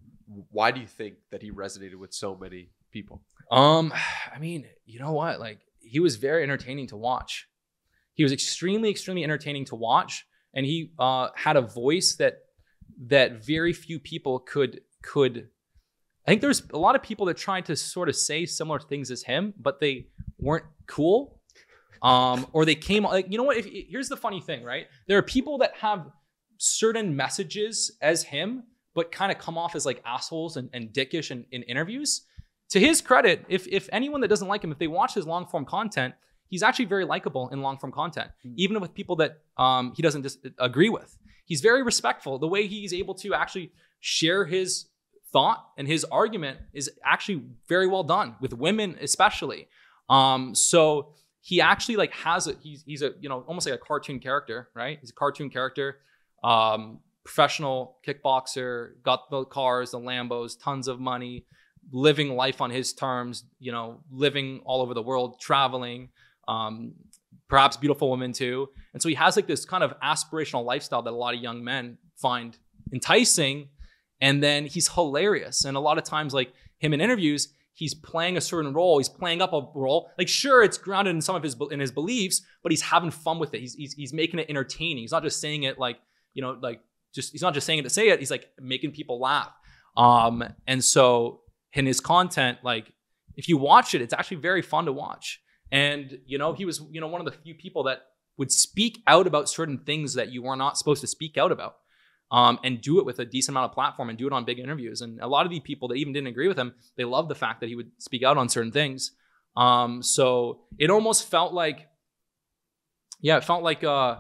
S2: Why do you think that he resonated with so many people?
S1: Um, *sighs* I mean, you know what? Like he was very entertaining to watch. He was extremely, extremely entertaining to watch, and he uh, had a voice that that very few people could could. I think there's a lot of people that tried to sort of say similar things as him, but they weren't cool. Um, or they came like you know what? If here's the funny thing, right? There are people that have certain messages as him, but kind of come off as like assholes and, and dickish in, in interviews to his credit, if if anyone that doesn't like him, if they watch his long form content, he's actually very likable in long form content, even with people that um, he doesn't dis- agree with. He's very respectful. The way he's able to actually share his thought and his argument is actually very well done with women, especially. Um, so he actually like has a he's he's a you know almost like a cartoon character, right? He's a cartoon character. Um, professional kickboxer, got the cars, the Lambos, tons of money, living life on his terms, you know, living all over the world, traveling, um, perhaps beautiful women too. And so he has like this kind of aspirational lifestyle that a lot of young men find enticing. And then he's hilarious. And a lot of times, like him in interviews, he's playing a certain role. He's playing up a role. Like, sure, it's grounded in some of his in his beliefs, but he's having fun with it. He's he's, he's making it entertaining. He's not just saying it like you know, like just he's not just saying it to say it. He's like making people laugh. Um, and so in his content, like if you watch it, it's actually very fun to watch. And you know, he was you know one of the few people that would speak out about certain things that you were not supposed to speak out about. Um, and do it with a decent amount of platform and do it on big interviews. And a lot of the people that even didn't agree with him, they loved the fact that he would speak out on certain things. Um, so it almost felt like, yeah, it felt like uh,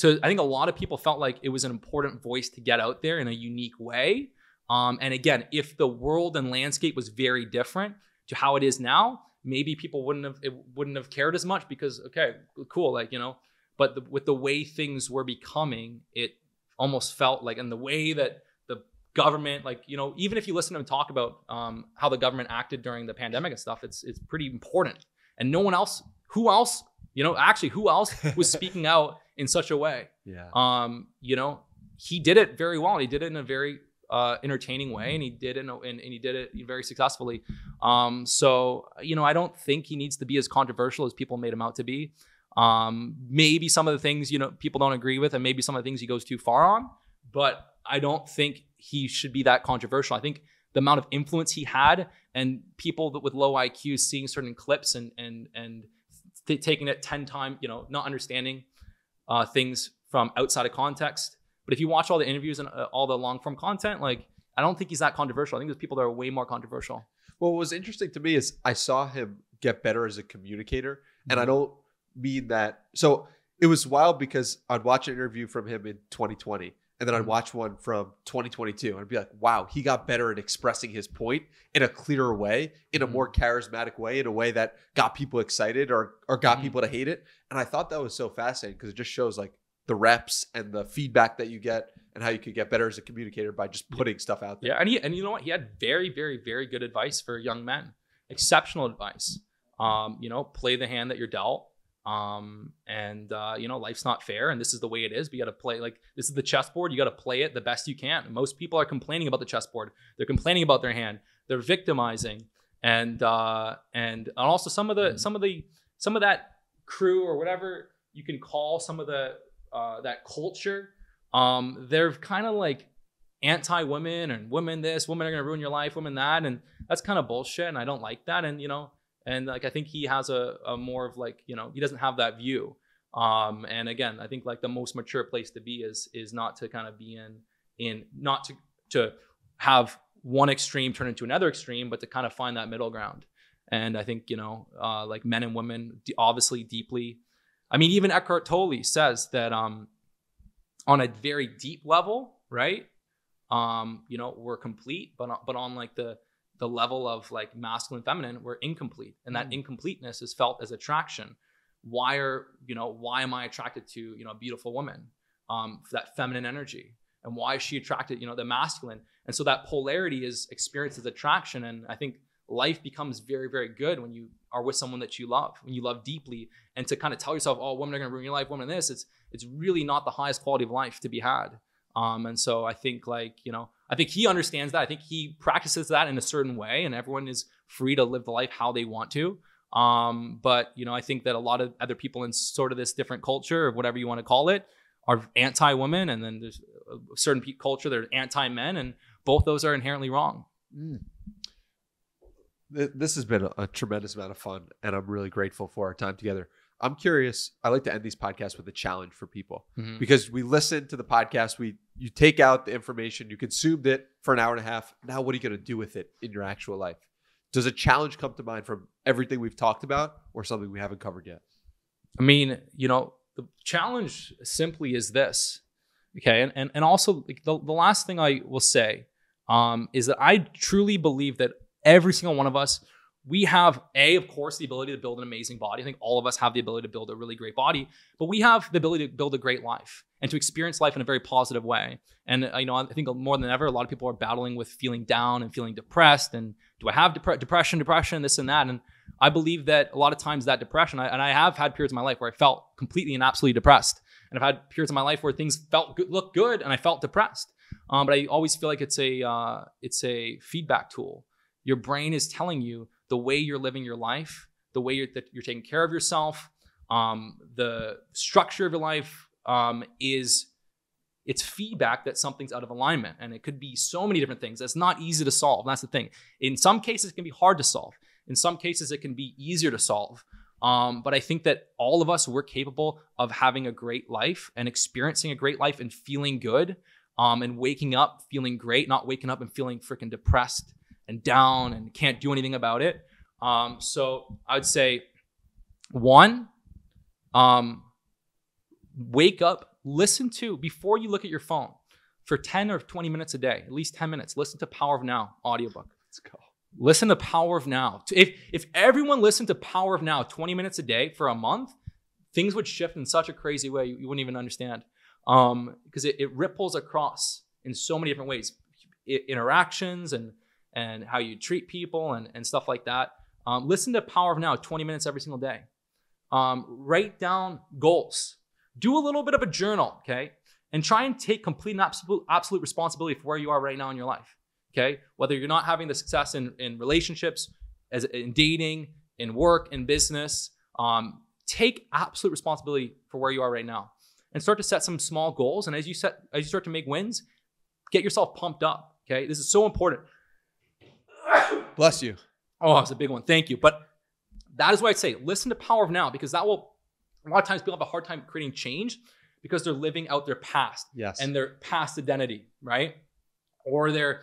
S1: to I think a lot of people felt like it was an important voice to get out there in a unique way. Um, and again, if the world and landscape was very different to how it is now, maybe people wouldn't have it wouldn't have cared as much because okay, cool, like you know. But the, with the way things were becoming, it almost felt like, and the way that the government, like you know, even if you listen to him talk about um, how the government acted during the pandemic and stuff, it's it's pretty important. And no one else, who else, you know, actually, who else was *laughs* speaking out in such a way?
S2: Yeah.
S1: Um, you know, he did it very well. He did it in a very uh, entertaining way, and he did it, in a, and, and he did it very successfully. Um, so you know, I don't think he needs to be as controversial as people made him out to be. Um, maybe some of the things you know people don't agree with, and maybe some of the things he goes too far on. But I don't think he should be that controversial. I think the amount of influence he had, and people that with low IQs seeing certain clips and and and th- taking it ten times, you know, not understanding uh, things from outside of context but if you watch all the interviews and uh, all the long form content, like I don't think he's that controversial. I think there's people that are way more controversial.
S2: Well, what was interesting to me is I saw him get better as a communicator, and I mm-hmm. don't mean that. So it was wild because I'd watch an interview from him in 2020, and then I'd mm-hmm. watch one from 2022, and I'd be like, "Wow, he got better at expressing his point in a clearer way, in a mm-hmm. more charismatic way, in a way that got people excited or or got mm-hmm. people to hate it." And I thought that was so fascinating because it just shows like the reps and the feedback that you get and how you could get better as a communicator by just putting stuff out there.
S1: Yeah, and he and you know what? He had very, very, very good advice for young men. Exceptional advice. Um, you know, play the hand that you're dealt. Um, and uh, you know, life's not fair, and this is the way it is. But you got to play like this is the chessboard. You got to play it the best you can. most people are complaining about the chessboard. They're complaining about their hand. They're victimizing, and uh, and and also some of the some of the some of that crew or whatever you can call some of the uh, that culture, um, they're kind of like anti-women and women this, women are gonna ruin your life, women that, and that's kind of bullshit. And I don't like that. And you know, and like I think he has a, a more of like you know he doesn't have that view. Um, and again, I think like the most mature place to be is is not to kind of be in in not to to have one extreme turn into another extreme, but to kind of find that middle ground. And I think you know, uh, like men and women, obviously deeply I mean, even Eckhart Tolle says that um, on a very deep level, right? Um, you know, we're complete, but but on like the the level of like masculine, feminine, we're incomplete, and that mm. incompleteness is felt as attraction. Why are you know why am I attracted to you know a beautiful woman? Um, for that feminine energy, and why is she attracted? You know, the masculine, and so that polarity is experienced as attraction, and I think life becomes very, very good when you are with someone that you love, when you love deeply, and to kind of tell yourself, "Oh, women are going to ruin your life, women this." It's it's really not the highest quality of life to be had. Um, and so I think like you know, I think he understands that. I think he practices that in a certain way, and everyone is free to live the life how they want to. Um, but you know, I think that a lot of other people in sort of this different culture or whatever you want to call it are anti-women, and then there's a certain culture that are anti-men, and both those are inherently wrong. Mm
S2: this has been a, tremendous amount of fun, and I'm really grateful for our time together. I'm curious. I like to end these podcasts with a challenge for people mm-hmm. because we listen to the podcast. We you take out the information, you consumed it for an hour and a half. Now, what are you going to do with it in your actual life? Does a challenge come to mind from everything we've talked about, or something we haven't covered yet?
S1: I mean, you know, the challenge simply is this. Okay, and and, and also the, the last thing I will say um, is that I truly believe that every single one of us we have a of course the ability to build an amazing body. I think all of us have the ability to build a really great body but we have the ability to build a great life and to experience life in a very positive way. And uh, you know i think more than ever a lot of people are battling with feeling down and feeling depressed and do i have dep- depression depression this and that? And i believe that a lot of times that depression I, and i have had periods in my life where i felt completely and absolutely depressed. And i've had periods in my life where things felt good, look good and i felt depressed. Um, but i always feel like it's a uh, it's a feedback tool. Your brain is telling you the way you're living your life, the way you're, that you're taking care of yourself, um, the structure of your life um, is it's feedback that something's out of alignment. And it could be so many different things. That's not easy to solve. That's the thing. In some cases it can be hard to solve. In some cases it can be easier to solve. Um, but i think that all of us we're capable of having a great life and experiencing a great life and feeling good um, and waking up feeling great not waking up and feeling freaking depressed and down and can't do anything about it. Um, so I would say one, um, wake up, listen to before you look at your phone for 10 or 20 minutes a day, at least 10 minutes, listen to Power of Now audiobook. Let's go. Listen to Power of Now. If if everyone listened to Power of Now 20 minutes a day for a month, things would shift in such a crazy way you, you wouldn't even understand. Um, because it, it ripples across in so many different ways. It, interactions and and how you treat people and, and stuff like that. Um, listen to Power of Now 20 minutes every single day. Um, write down goals. Do a little bit of a journal, okay? And try and take complete and absolute, absolute responsibility for where you are right now in your life, okay? Whether you're not having the success in, in relationships, as in dating, in work, in business, um, take absolute responsibility for where you are right now and start to set some small goals. And as you set, as you start to make wins, get yourself pumped up, okay? This is so important.
S2: Bless you.
S1: Oh, it's a big one. Thank you. But that is why I'd say listen to Power of Now because that will, a lot of times people have a hard time creating change because they're living out their past
S2: yes.
S1: and their past identity, right? Or they're,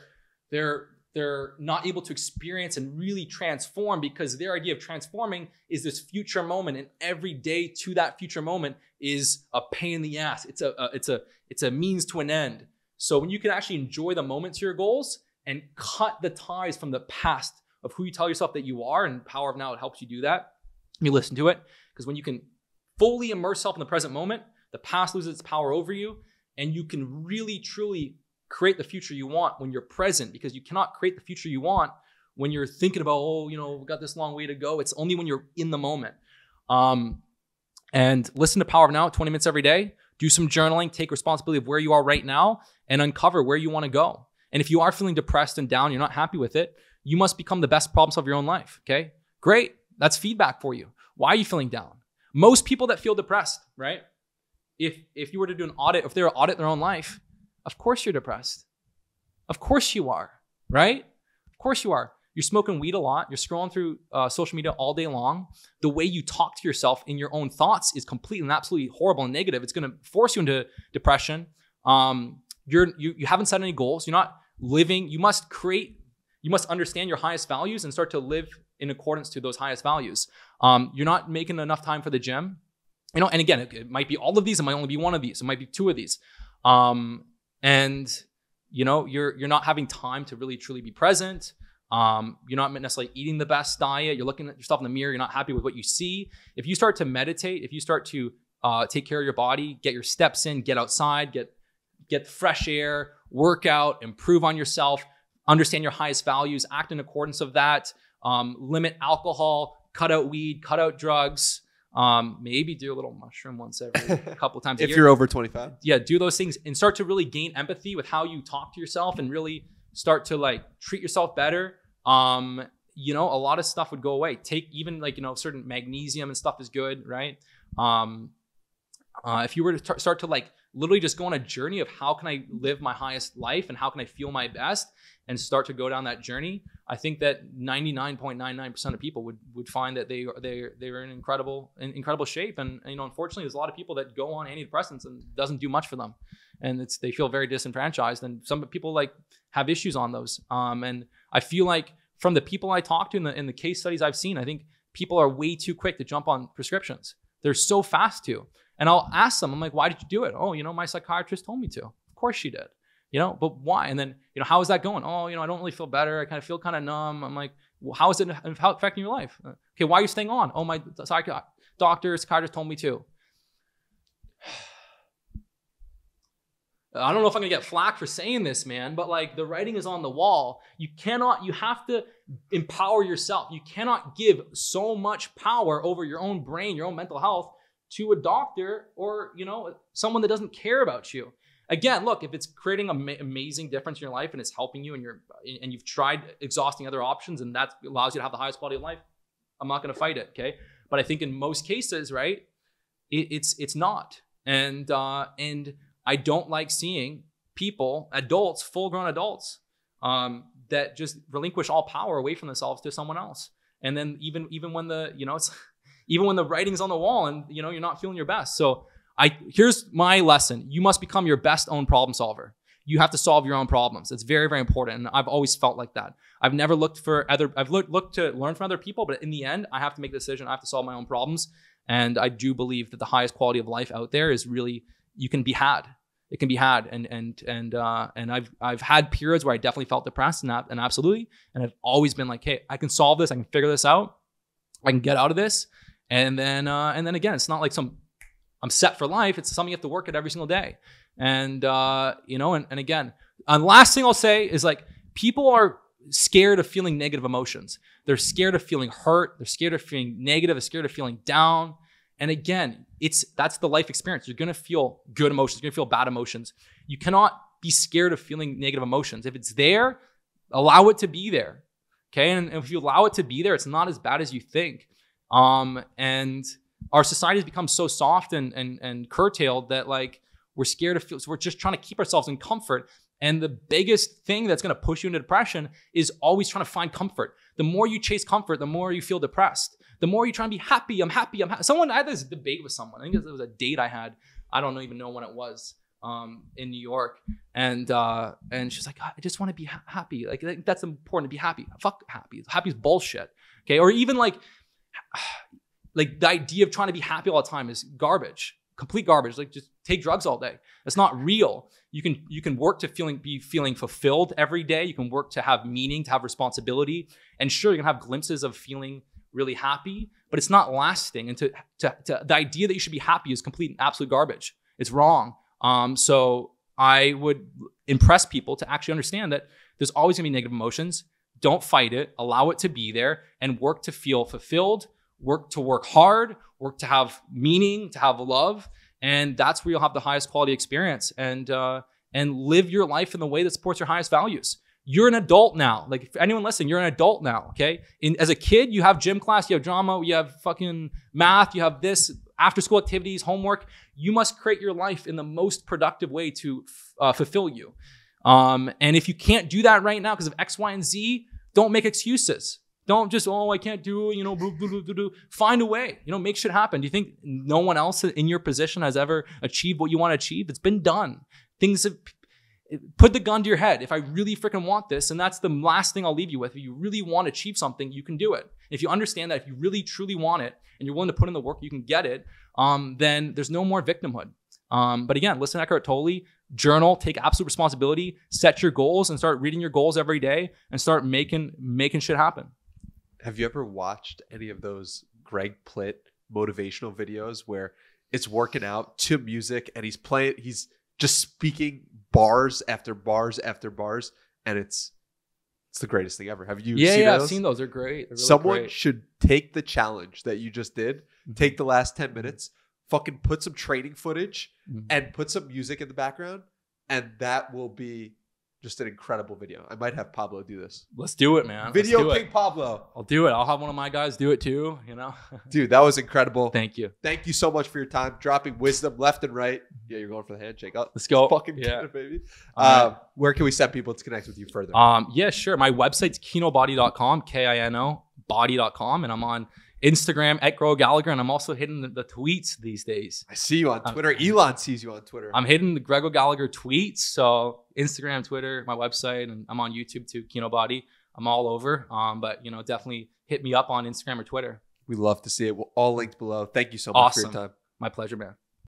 S1: they're, they're not able to experience and really transform because their idea of transforming is this future moment and every day to that future moment is a pain in the ass it's a, a it's a it's a means to an end so when you can actually enjoy the moment to your goals and cut the ties from the past of who you tell yourself that you are. And Power of Now, it helps you do that. You listen to it because when you can fully immerse yourself in the present moment, the past loses its power over you, and you can really, truly create the future you want when you're present because you cannot create the future you want when you're thinking about, oh, you know, we've got this long way to go. It's only when you're in the moment. Um, and listen to Power of Now 20 minutes every day. Do some journaling, take responsibility of where you are right now, and uncover where you want to go. And if you are feeling depressed and down, you're not happy with it, you must become the best problem solver of your own life. Okay. Great. That's feedback for you. Why are you feeling down? Most people that feel depressed, right? If if you were to do an audit, if they were audit their own life, of course you're depressed. Of course you are, right? Of course you are. You're smoking weed a lot. You're scrolling through uh, social media all day long. The way you talk to yourself in your own thoughts is completely and absolutely horrible and negative. It's going to force you into depression. Um, you're you, you haven't set any goals. You're not living. You must create you must understand your highest values and start to live in accordance to those highest values. Um, you're not making enough time for the gym. You know and again it, it, might be all of these. It might only be one of these. It might be two of these. Um, and you know you're you're not having time to really truly be present. Um, you're not necessarily eating the best diet. You're looking at yourself in the mirror. You're not happy with what you see. If you start to meditate if you start to uh, take care of your body get your steps in get outside get get fresh air, work out, improve on yourself, understand your highest values, act in accordance of that, um, limit alcohol, cut out weed, cut out drugs. Um, maybe do a little mushroom once every *laughs* couple times.
S2: if you're over 25,
S1: yeah, do those things and start to really gain empathy with how you talk to yourself and really start to like treat yourself better. Um, you know, a lot of stuff would go away. Take even like you know certain magnesium and stuff is good, right? Um, uh, if you were to t- start to like literally just go on a journey of how can I live my highest life and how can I feel my best and start to go down that journey, I think that 99.99% of people would would find that they they they're in incredible in incredible shape. And, and, you know unfortunately there's a lot of people that go on antidepressants and doesn't do much for them. And it's they feel very disenfranchised. And some people like have issues on those. Um, and I feel like from the people I talk to in the in the case studies I've seen I think people are way too quick to jump on prescriptions. They're so fast to and I'll ask them, I'm like, why did you do it? Oh, you know, my psychiatrist told me to. Of course she did. You know, but why? And then, you know, how is that going? Oh, you know, I don't really feel better. I kind of feel kind of numb. I'm like, Well, how is it affecting your life? Uh, Okay, why are you staying on? Oh, my psych- doctor, psychiatrist told me to. *sighs* I don't know if I'm gonna get flack for saying this, man, but like the writing is on the wall. You cannot, you have to empower yourself. You cannot give so much power over your own brain, your own mental health to a doctor or, you know, someone that doesn't care about you. Again, look, if it's creating an amazing difference in your life and it's helping you and you're and you've tried exhausting other options and that allows you to have the highest quality of life, I'm not gonna fight it, okay? But I think in most cases, right, it, it's it's not. And uh and I don't like seeing people, adults, full grown adults, um, that just relinquish all power away from themselves to someone else. And then even even when the you know it's *laughs* even when the writing's on the wall and you know you're not feeling your best. So I here's my lesson: you must become your best own problem solver. You have to solve your own problems. It's very very important, and I've always felt like that. I've never looked for other. I've looked looked to learn from other people, but in the end, I have to make the decision. I have to solve my own problems, and I do believe that the highest quality of life out there is really you can be had it can be had and and and uh, and I've I've had periods where I definitely felt depressed and and absolutely and I've always been like hey I can solve this I can figure this out I can get out of this and then uh, and then again it's not like some I'm set for life it's something you have to work at every single day and uh, you know and, and again and last thing I'll say is like people are scared of feeling negative emotions they're scared of feeling hurt they're scared of feeling negative they're scared of feeling down and again, it's that's the life experience. You're gonna feel good emotions, you're gonna feel bad emotions. You cannot be scared of feeling negative emotions. If it's there, allow it to be there. Okay. And if you allow it to be there, it's not as bad as you think. Um, and our society has become so soft and and and curtailed that like we're scared of feel so we're just trying to keep ourselves in comfort. And the biggest thing that's going to push you into depression is always trying to find comfort. The more you chase comfort, the more you feel depressed the more you try and be happy, I'm happy, I'm happy. Someone, I had this debate with someone. I think it was a date I had. I don't even know when it was um, in New York. And uh, and she's like, I just want to be ha- happy. Like, that's important to be happy. Fuck happy. Happy is bullshit. Okay. Or even like, *sighs* like the idea of trying to be happy all the time is garbage complete garbage like just take drugs all day it's not real you can you can work to feeling be feeling fulfilled every day you can work to have meaning to have responsibility and sure you can have glimpses of feeling really happy, but it's not lasting. And to, to, to the idea that you should be happy is complete and absolute garbage. It's wrong. Um, so I would impress people to actually understand that there's always gonna be negative emotions. Don't fight it, allow it to be there, and work to feel fulfilled, work to work hard, work to have meaning, to have love. And that's where you'll have the highest quality experience and uh, and live your life in the way that supports your highest values you're an adult now. Like if anyone listening, you're an adult now. Okay. In, as a kid, you have gym class, you have drama, you have fucking math, you have this after school activities, homework. You must create your life in the most productive way to uh, fulfill you. Um, and if you can't do that right now because of X, Y, and Z, don't make excuses. Don't just, oh, I can't do, you know, blah, blah, blah, find a way, you know, make shit happen. Do you think no one else in your position has ever achieved what you want to achieve? It's been done. Things have, put the gun to your head. If I really freaking want this, and that's the last thing I'll leave you with. If you really want to achieve something, you can do it. If you understand that if you really truly want it and you're willing to put in the work, you can get it. Um, then there's no more victimhood. Um, but again, listen to Eckhart Tolle, journal, take absolute responsibility, set your goals, and start reading your goals every day, and start making making shit happen.
S2: Have you ever watched any of those Greg Plitt motivational videos where it's working out to music and he's playing, he's just speaking bars after bars after bars, and it's it's the greatest thing ever. Have you?
S1: Yeah,
S2: seen
S1: yeah,
S2: those?
S1: I've seen those. They're great. They're really
S2: Someone
S1: great.
S2: should take the challenge that you just did.
S1: Mm-hmm.
S2: Take the last ten minutes, fucking put some training footage,
S1: Mhm.
S2: and put some music in the background, and that will be just an incredible video. I might have Pablo do this.
S1: Let's do it, man.
S2: Video
S1: do it.
S2: Pablo,
S1: I'll do it. I'll have one of my guys do it too. You know. *laughs*
S2: dude, that was incredible.
S1: Thank you.
S2: Thank you so much for your time, dropping wisdom left and right. Yeah, you're going for the handshake. Oh,
S1: Let's go.
S2: fucking
S1: Yeah.
S2: it, baby. Um, where can we send people to connect with you further?
S1: Um, yeah, sure. My website's kinobody.com, K-I-N-O, body.com. And I'm on Instagram at Greg O'Gallagher. And I'm also hitting the, the tweets these days.
S2: I see you on
S1: um,
S2: Twitter. Elon sees you on Twitter.
S1: I'm hitting the Greg O'Gallagher tweets. So Instagram, Twitter, my website, and I'm on YouTube too, Kinobody. I'm all over. Um, but you know, definitely hit me up on Instagram or Twitter.
S2: we love to see it. We'll all linked below. Thank you so much for your time.
S1: My pleasure, man.